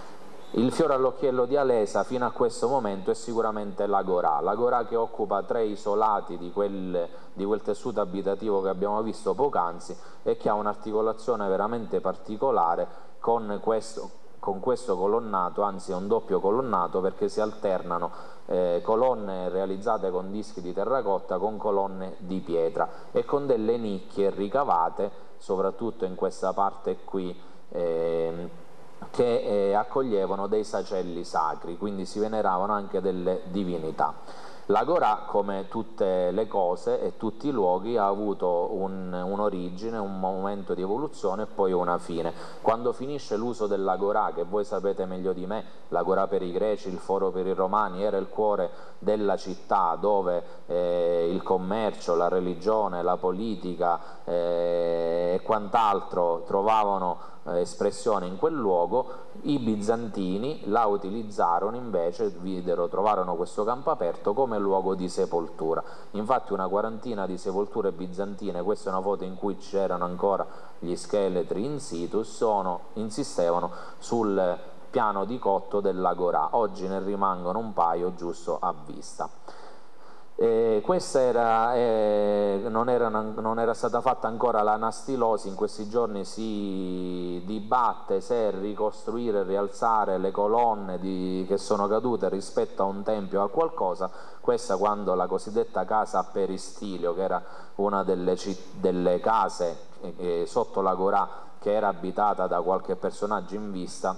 Il fiore all'occhiello di Alesa fino a questo momento è sicuramente l'Agorà, l'Agorà che occupa tre isolati di quel, di quel tessuto abitativo che abbiamo visto poc'anzi e che ha un'articolazione veramente particolare con questo con questo colonnato, anzi è un doppio colonnato perché si alternano eh, colonne realizzate con dischi di terracotta con colonne di pietra e con delle nicchie ricavate, soprattutto in questa parte qui, eh, che eh, accoglievano dei sacelli sacri, quindi si veneravano anche delle divinità. L'Agorà, come tutte le cose e tutti i luoghi, ha avuto un'origine, un, un, momento di evoluzione e poi una fine. Quando finisce l'uso dell'Agorà, che voi sapete meglio di me, l'Agorà per i greci, il foro per i romani, era il cuore della città dove eh, il commercio, la religione, la politica eh, e quant'altro trovavano eh, espressione in quel luogo, i bizantini la utilizzarono invece, videro, trovarono questo campo aperto come luogo di sepoltura. Infatti una quarantina di sepolture bizantine, questa è una foto in cui c'erano ancora gli scheletri in situ, sono, insistevano sul piano di cotto dell'Agorà. Oggi ne rimangono un paio giusto a vista. Eh, questa era, eh, non, era, non, era, stata fatta ancora l'anastilosi, in questi giorni si dibatte se ricostruire rialzare le colonne di, che sono cadute rispetto a un tempio o a qualcosa, questa quando la cosiddetta casa Peristilio, che era una delle, delle case eh, sotto l'Agorà che era abitata da qualche personaggio in vista,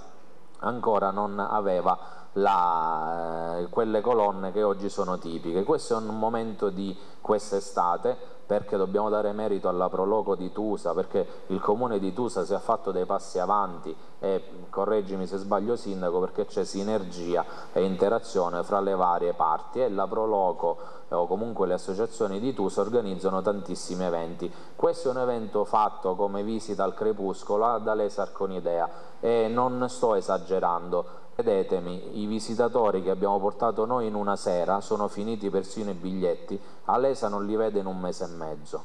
ancora non aveva la, eh, quelle colonne che oggi sono tipiche. Questo è un momento di quest'estate perché dobbiamo dare merito alla prologo di Tusa, perché il comune di Tusa si è fatto dei passi avanti e correggimi se sbaglio sindaco perché c'è sinergia e interazione fra le varie parti e la prologo o comunque le associazioni di Tusa organizzano tantissimi eventi. Questo è un evento fatto come visita al crepuscolo da Lesar con idea e non sto esagerando, Credetemi, i visitatori che abbiamo portato noi in una sera sono finiti persino i biglietti, Alesa non li vede in un mese e mezzo.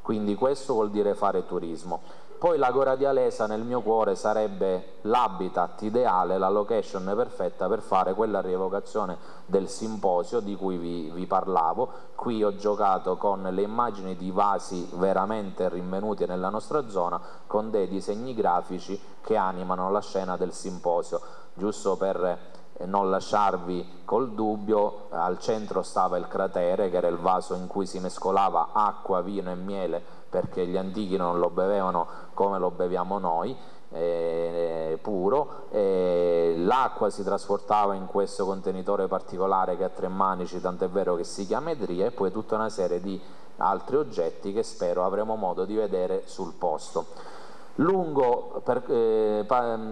Quindi questo vuol dire fare turismo. Poi l'Agora di Alesa nel mio cuore sarebbe l'habitat ideale, la location perfetta per fare quella rievocazione del simposio di cui vi, vi, parlavo. Qui ho giocato con le immagini di vasi veramente rinvenuti nella nostra zona con dei disegni grafici che animano la scena del simposio, giusto per eh, non lasciarvi col dubbio, al centro stava il cratere che era il vaso in cui si mescolava acqua, vino e miele perché gli antichi non lo bevevano come lo beviamo noi, eh, puro, eh, l'acqua si trasportava in questo contenitore particolare che ha tre manici, tant'è vero che si chiama Edria, e poi tutta una serie di altri oggetti che spero avremo modo di vedere sul posto. Lungo, per, eh,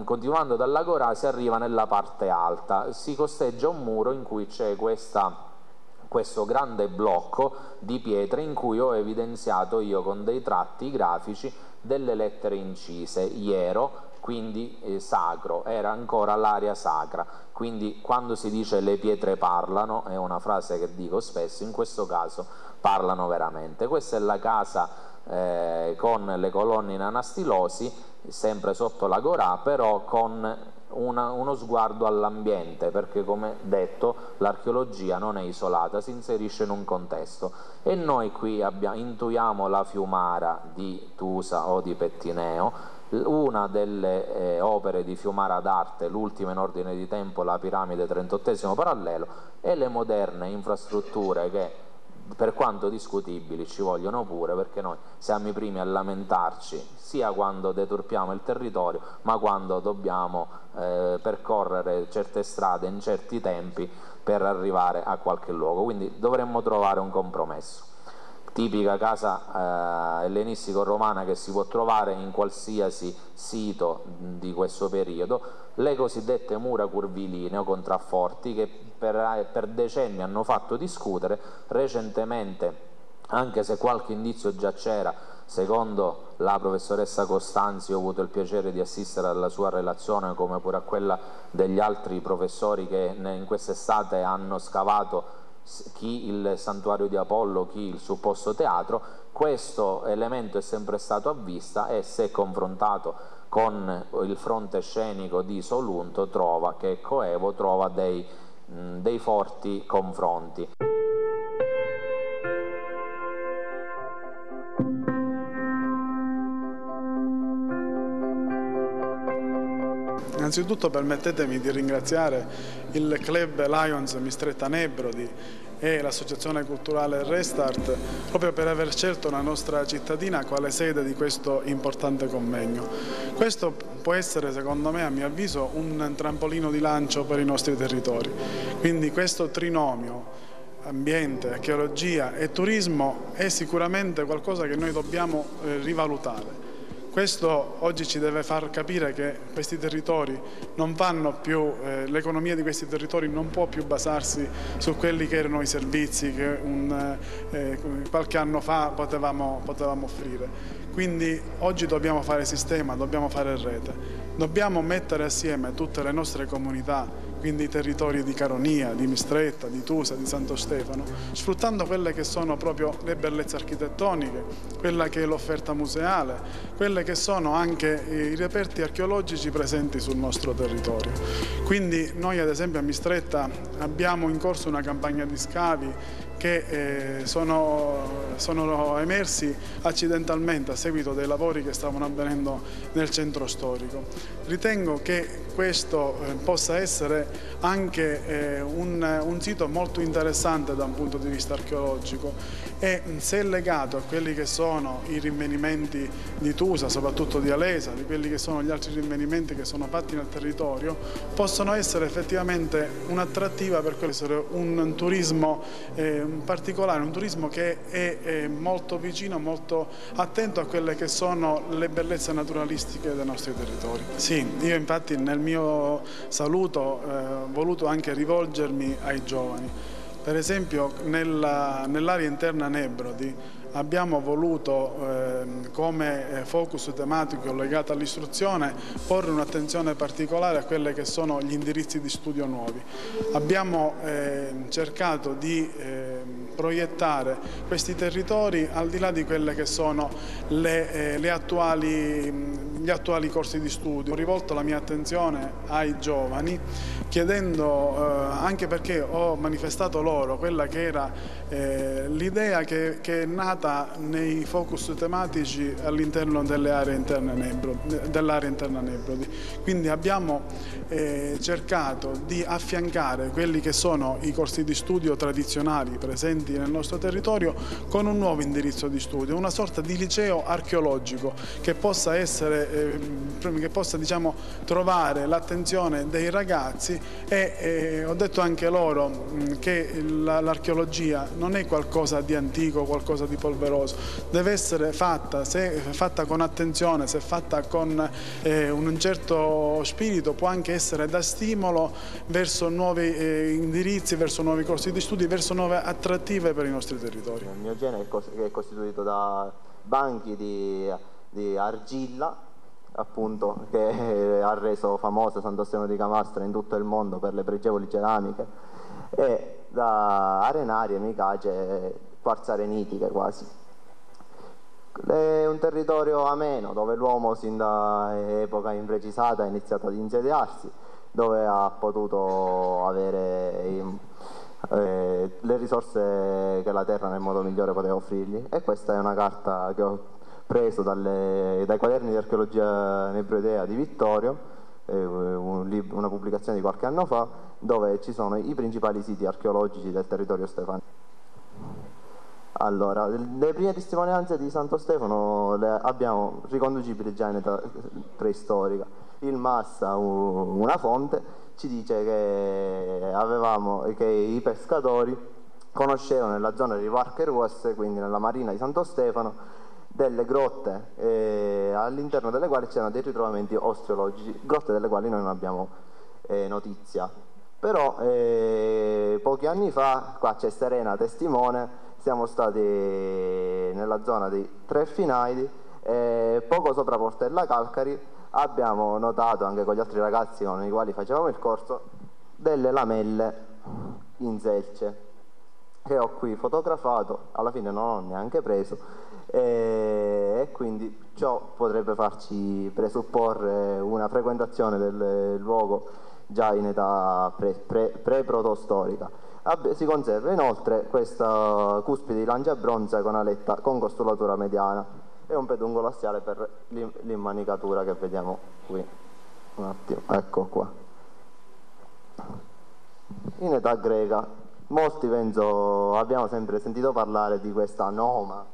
continuando dall'Agora si arriva nella parte alta, si costeggia un muro in cui c'è questo grande blocco di pietre in cui ho evidenziato io con dei tratti grafici delle lettere incise, iero, quindi eh, sacro, era ancora l'area sacra, quindi quando si dice le pietre parlano, è una frase che dico spesso, in questo caso parlano veramente. Questa è la casa eh, con le colonne in anastilosi, sempre sotto la Gorà, però con una, uno sguardo all'ambiente, perché come detto l'archeologia non è isolata, si inserisce in un contesto. E noi qui abbiamo, intuiamo la fiumara di Tusa o di Pettineo, una delle eh, opere di Fiumara d'arte, l'ultima in ordine di tempo, la piramide 38 parallelo, e le moderne infrastrutture che per quanto discutibili ci vogliono pure perché noi siamo i primi a lamentarci sia quando deturpiamo il territorio ma quando dobbiamo eh, percorrere certe strade in certi tempi per arrivare a qualche luogo. Quindi dovremmo trovare un compromesso. Tipica casa eh, ellenistico-romana che si può trovare in qualsiasi sito di questo periodo, le cosiddette mura curvilinee o contrafforti che per, eh, per decenni hanno fatto discutere, recentemente anche se qualche indizio già c'era, secondo la professoressa Costanzi ho avuto il piacere di assistere alla sua relazione come pure a quella degli altri professori che in quest'estate hanno scavato chi il santuario di Apollo, chi il supposto teatro, questo elemento è sempre stato a vista e se confrontato con il fronte scenico di Solunto trova che Coevo trova dei, mh, dei forti confronti. Innanzitutto permettetemi di ringraziare il Club Lions Mistretta Nebrodi e l'Associazione Culturale Restart proprio per aver scelto la nostra cittadina quale sede di questo importante convegno. Questo può essere secondo me a mio avviso un trampolino di lancio per i nostri territori, quindi questo trinomio ambiente, archeologia e turismo è sicuramente qualcosa che noi dobbiamo eh, rivalutare questo oggi ci deve far capire che questi territori non fanno più, eh, l'economia di questi territori non può più basarsi su quelli che erano i servizi che un, eh, qualche anno fa potevamo, potevamo offrire. Quindi oggi dobbiamo fare sistema, dobbiamo fare rete, dobbiamo mettere assieme tutte le nostre comunità quindi i territori di Caronia, di Mistretta, di Tusa, di Santo Stefano, sfruttando quelle che sono proprio le bellezze architettoniche, quella che è l'offerta museale, quelle che sono anche i reperti archeologici presenti sul nostro territorio. Quindi noi ad esempio a Mistretta abbiamo in corso una campagna di scavi che eh, sono, sono, emersi accidentalmente a seguito dei lavori che stavano avvenendo nel centro storico. Ritengo che questo eh, possa essere anche eh, un, un, sito molto interessante da un punto di vista archeologico e se è legato a quelli che sono i rinvenimenti di Tusa, soprattutto di Alesa, di quelli che sono gli altri rinvenimenti che sono fatti nel territorio, possono essere effettivamente un'attrattiva per essere un turismo eh, particolare, un turismo che è, è molto vicino, molto attento a quelle che sono le bellezze naturalistiche dei nostri territori. Sì, io infatti nel mio saluto ho eh, voluto anche rivolgermi ai giovani. Per esempio nell'area interna Nebrodi abbiamo voluto eh, come focus tematico legato all'istruzione porre un'attenzione particolare a quelli che sono gli indirizzi di studio nuovi. Abbiamo eh, cercato di eh, proiettare questi territori al di là di quelle che sono le, eh, le attuali gli attuali corsi di studio. Ho rivolto la mia attenzione ai giovani chiedendo, eh, anche perché ho manifestato loro quella che era eh, l'idea che, che, è nata nei focus tematici all'interno dell'area interna Nebrodi. Quindi abbiamo eh, cercato di affiancare quelli che sono i corsi di studio tradizionali presenti nel nostro territorio con un nuovo indirizzo di studio, una sorta di liceo archeologico che possa, essere, eh, che possa diciamo, trovare l'attenzione dei ragazzi e eh, ho detto anche loro che l'archeologia non è qualcosa di antico, qualcosa di polveroso, deve essere fatta, se fatta con attenzione, se fatta con eh, un certo spirito può anche essere da stimolo verso nuovi eh, indirizzi, verso nuovi corsi di studi, verso nuove attrattive per i nostri territori. Il mio genere è costituito da banchi di, di argilla appunto che ha reso famosa Santo Stefano di Camastra in tutto il mondo per le pregevoli ceramiche e da arenarie micace quarza arenitiche quasi. È un territorio ameno dove l'uomo sin da epoca imprecisata ha iniziato ad insediarsi, dove ha potuto avere eh, le risorse che la terra nel modo migliore poteva offrirgli e questa è una carta che ho preso dalle, dai quaderni di archeologia nebroidea di Vittorio, eh, un, una pubblicazione di qualche anno fa, dove ci sono i principali siti archeologici del territorio stefano. Allora, le prime testimonianze di Santo Stefano le abbiamo riconducibili già in età preistorica. Il Massa, una fonte, ci dice che, avevamo, che i pescatori conoscevano nella zona di Varche Russe, quindi nella marina di Santo Stefano, delle grotte eh, all'interno delle quali c'erano dei ritrovamenti osteologici, grotte delle quali noi non abbiamo eh, notizia. Però eh, pochi anni fa, qua c'è Serena testimone, siamo stati nella zona dei Tre Finaidi, poco sopra Portella Calcari, abbiamo notato anche con gli altri ragazzi con i quali facevamo il corso delle lamelle in selce che ho qui fotografato, alla fine non ho neanche preso e, quindi ciò potrebbe farci presupporre una frequentazione del luogo già in età pre-protostorica. Pre si conserva inoltre questa cuspide di lancia bronza con aletta con costolatura mediana e un pedungolo assiale per l'immanicatura che vediamo qui. Un attimo, ecco qua. In età greca, molti penso abbiamo sempre sentito parlare di questa noma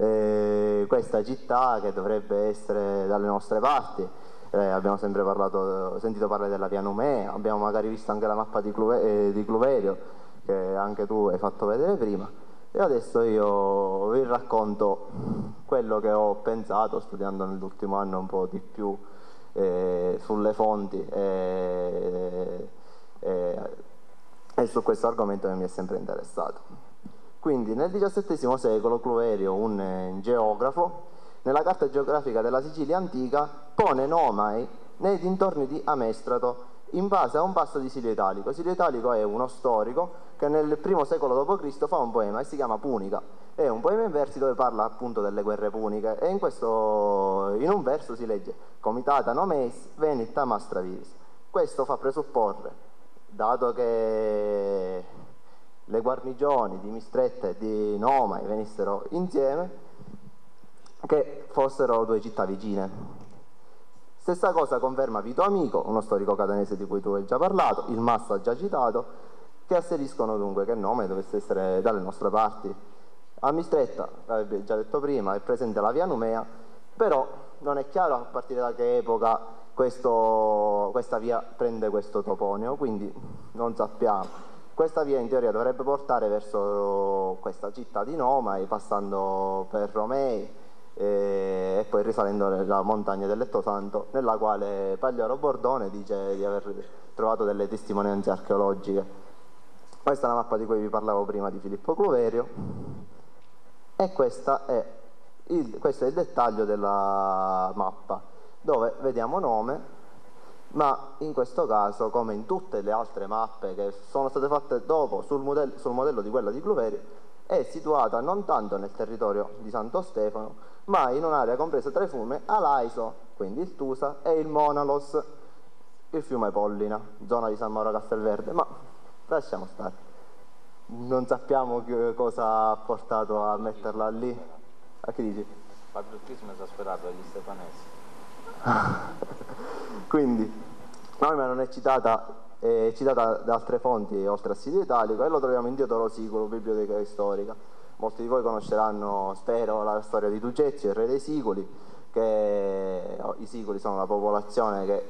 eh, questa città che dovrebbe essere dalle nostre parti. Eh, abbiamo sempre parlato, sentito parlare della Via Numea, abbiamo magari visto anche la mappa di, Cluve, eh, di Cluverio che anche tu hai fatto vedere prima e adesso io vi racconto quello che ho pensato studiando nell'ultimo anno un po' di più eh, sulle fonti e, e su questo argomento che mi è sempre interessato. Quindi nel XVII secolo Cluverio, un eh, geografo, nella carta geografica della Sicilia antica pone Nomai nei dintorni di Amestrato in base a un passo di Silio Italico. Silio Italico è uno storico che nel primo secolo d.C. fa un poema e si chiama Punica. È un poema in versi dove parla appunto delle guerre puniche e in, questo, in un verso si legge Comitata nomeis venit a Mastraviris. Questo fa presupporre, dato che le guarnigioni di Mistretta e di Nomai venissero insieme, che fossero due città vicine. Stessa cosa conferma Vito Amico, uno storico catanese di cui tu hai già parlato, il Massa già citato, che asseriscono dunque che il nome dovesse essere dalle nostre parti. A Mistretta, l'avevo già detto prima, è presente la via Numea, però non è chiaro a partire da che epoca questo, questa via prende questo toponio, quindi non sappiamo. Questa via in teoria dovrebbe portare verso questa città di Nomai, passando per Romei e poi risalendo nella montagna del Letto Santo, nella quale Pagliaro Bordone dice di aver trovato delle testimonianze archeologiche. Questa è la mappa di cui vi parlavo prima di Filippo Cloverio e è il, questo è il dettaglio della mappa dove vediamo nome ma in questo caso come in tutte le altre mappe che sono state fatte dopo sul modello, sul modello di quella di Cluverio è situata non tanto nel territorio di Santo Stefano ma in un'area compresa tra i fiumi Alaiso, quindi il Tusa e il Monalos, il fiume Pollina, zona di San Mauro Castelverde, ma lasciamo stare. Non sappiamo cosa ha portato a metterla lì. A che dici? Patriottismo esasperato dagli stefanesi. (laughs) Quindi, Norma non è citata, è citata da altre fonti oltre a Sidio Italico e lo troviamo in Diodoro Siculo, biblioteca storica. Molti di voi conosceranno, spero, la storia di Ducezio, il re dei Siculi, che oh, i Siculi sono la popolazione che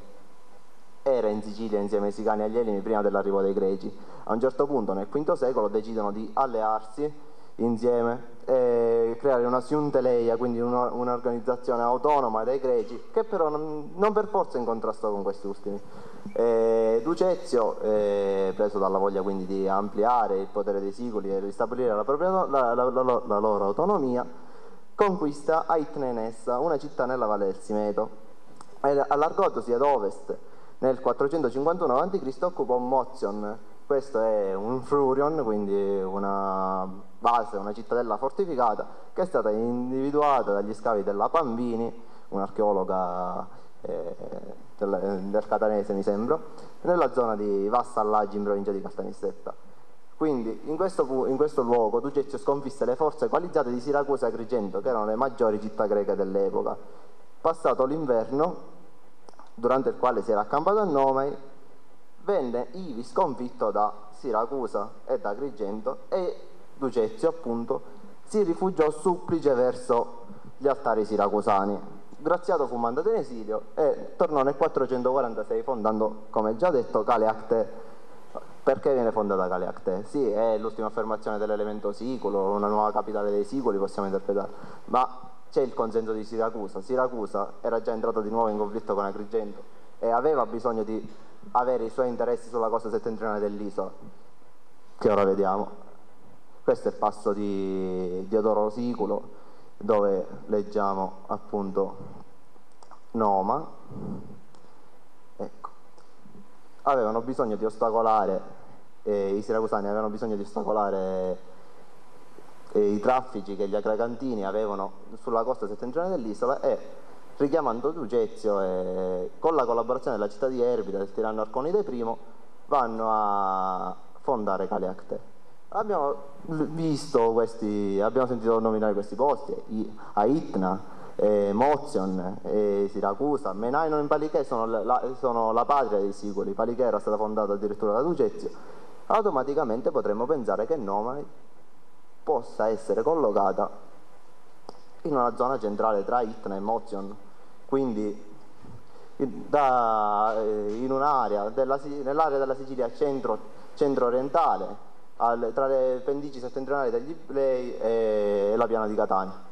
era in Sicilia insieme ai Sicani e agli Elini prima dell'arrivo dei Greci. A un certo punto, nel V secolo, decidono di allearsi insieme e creare una Siunteleia, quindi un'organizzazione autonoma dei greci, che però non, per forza in contrasto con questi ultimi. E Ducezio, eh, preso dalla voglia quindi di ampliare il potere dei siculi e ristabilire la, propria, la, la, la loro autonomia, conquista Aitnenessa, una città nella valle del Simeto. Allargatosi ad ovest nel 451 a.C. occupò Mozion, questo è un Frurion, quindi una base, una cittadella fortificata che è stata individuata dagli scavi della Pambini, un'archeologa eh, del, del, Catanese mi sembra, nella zona di Vassallaggi in provincia di Caltanissetta. Quindi in questo, in questo luogo Ducezio sconfisse le forze coalizzate di Siracusa e Agrigento, che erano le maggiori città greche dell'epoca. Passato l'inverno, durante il quale si era accampato a Nomai, venne ivi sconfitto da Siracusa e da Agrigento e Ducezio appunto si rifugiò supplice verso gli altari siracusani. Graziato fu mandato in esilio e tornò nel 446 fondando, come già detto, Caleacte. Perché viene fondata Caleacte? Sì, è l'ultima affermazione dell'elemento siculo, una nuova capitale dei siculi possiamo interpretare, ma c'è il consenso di Siracusa. Siracusa era già entrata di nuovo in conflitto con Agrigento e aveva bisogno di avere i suoi interessi sulla costa settentrionale dell'isola, che ora vediamo. Questo è il passo di Diodoro Siculo, dove leggiamo appunto Noma. Ecco. Avevano bisogno di ostacolare, eh, i siracusani avevano bisogno di ostacolare eh, i traffici che gli agragantini avevano sulla costa settentrionale dell'isola e richiamando Ducezio e con la collaborazione della città di Erbida del tiranno Arconide I vanno a fondare Caleacte. Abbiamo visto questi, abbiamo sentito nominare questi posti, a Itna, eh, Mozion, eh, Siracusa, Menaino e Paliché sono la, sono la patria dei siculi, Paliché era stata fondata addirittura da Ducezio, automaticamente potremmo pensare che Nomai possa essere collocata in una zona centrale tra Itna e Mozion, quindi da, eh, in un'area nell'area della Sicilia centro, centro-orientale al, tra le pendici settentrionali degli Iblei e, la piana di Catania.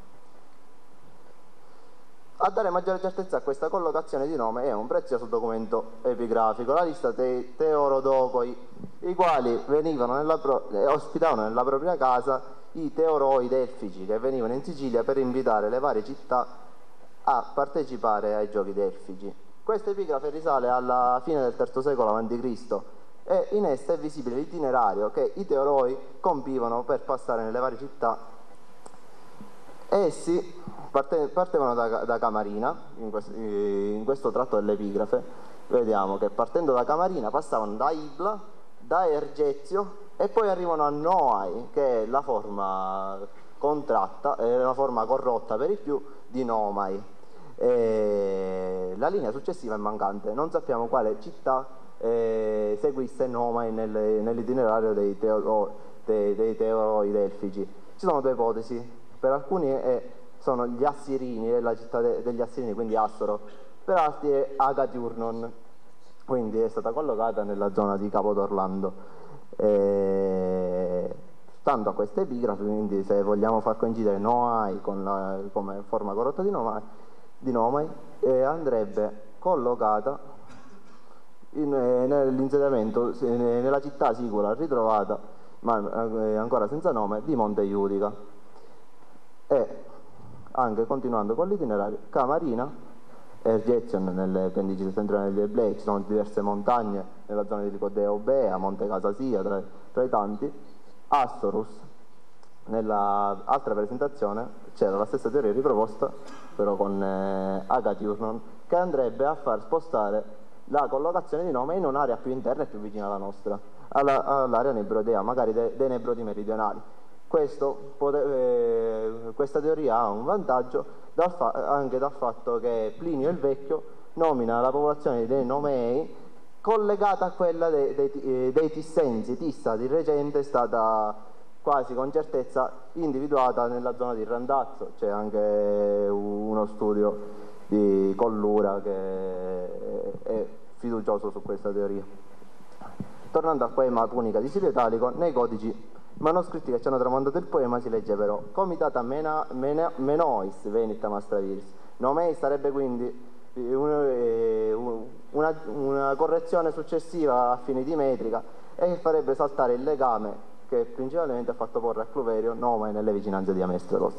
A dare maggiore certezza a questa collocazione di nome è un prezioso documento epigrafico, la lista dei teorodocoi, i quali nella pro, eh, ospitavano nella propria casa i teoroi delfici che venivano in Sicilia per invitare le varie città a partecipare ai giochi delfici. Questa epigrafe risale alla fine del III secolo a.C. e in essa è visibile l'itinerario che i teoroi compivano per passare nelle varie città. Essi parte, partevano da, da Camarina, in questo, in questo tratto dell'epigrafe, vediamo che partendo da Camarina passavano da Ibla, da Ergezio e poi arrivano a Noai, che è la forma contratta, è una forma corrotta per i più di Nomai. E la linea successiva è mancante, non sappiamo quale città eh, seguisse Nomai nel, nell'itinerario dei, teoro, dei, dei teoroi delfici. Ci sono due ipotesi, per alcuni è, sono gli Assirini, la città de, degli Assirini, quindi Assoro, per altri è Agatiurnon, quindi è stata collocata nella zona di Capo d'Orlando. E... Stando a queste epigrafi, quindi se vogliamo far coincidere Noai con la, come forma corrotta di Nomai, di Nomai eh, andrebbe collocata nell'insediamento nella città sicura ritrovata, ma eh, ancora senza nome, di Monte Iudica. E anche continuando con l'itinerario, Camarina Ergezion nelle pendici settentrionali del Blake, ci sono diverse montagne nella zona di Ricodea Obea, Monte Casasia tra, tra i tanti, Astorus, nell'altra presentazione c'era la stessa teoria riproposta però con eh, Agatiurnon che andrebbe a far spostare la collocazione di nome in un'area più interna e più vicina alla nostra, alla, all'area nebrodea, magari de, dei nebrodi meridionali. Questo, eh, questa teoria ha un vantaggio dal anche dal fatto che Plinio il Vecchio nomina la popolazione dei Nomei collegata a quella dei, dei, eh, dei Tissensi. Tissa di recente è stata quasi con certezza individuata nella zona di Randazzo, c'è anche uno studio di Collura che è fiducioso su questa teoria. Tornando al poema Punica di Silvio Italico, nei codici manoscritti che ci hanno tramandato il poema si legge però Comitata mena, mena, Menois Venita Mastraviris. Nomei sarebbe quindi eh, eh, una, una, correzione successiva a fini di metrica e che farebbe saltare il legame che principalmente ha fatto porre a Cloverio nome nelle vicinanze di Amestrelos.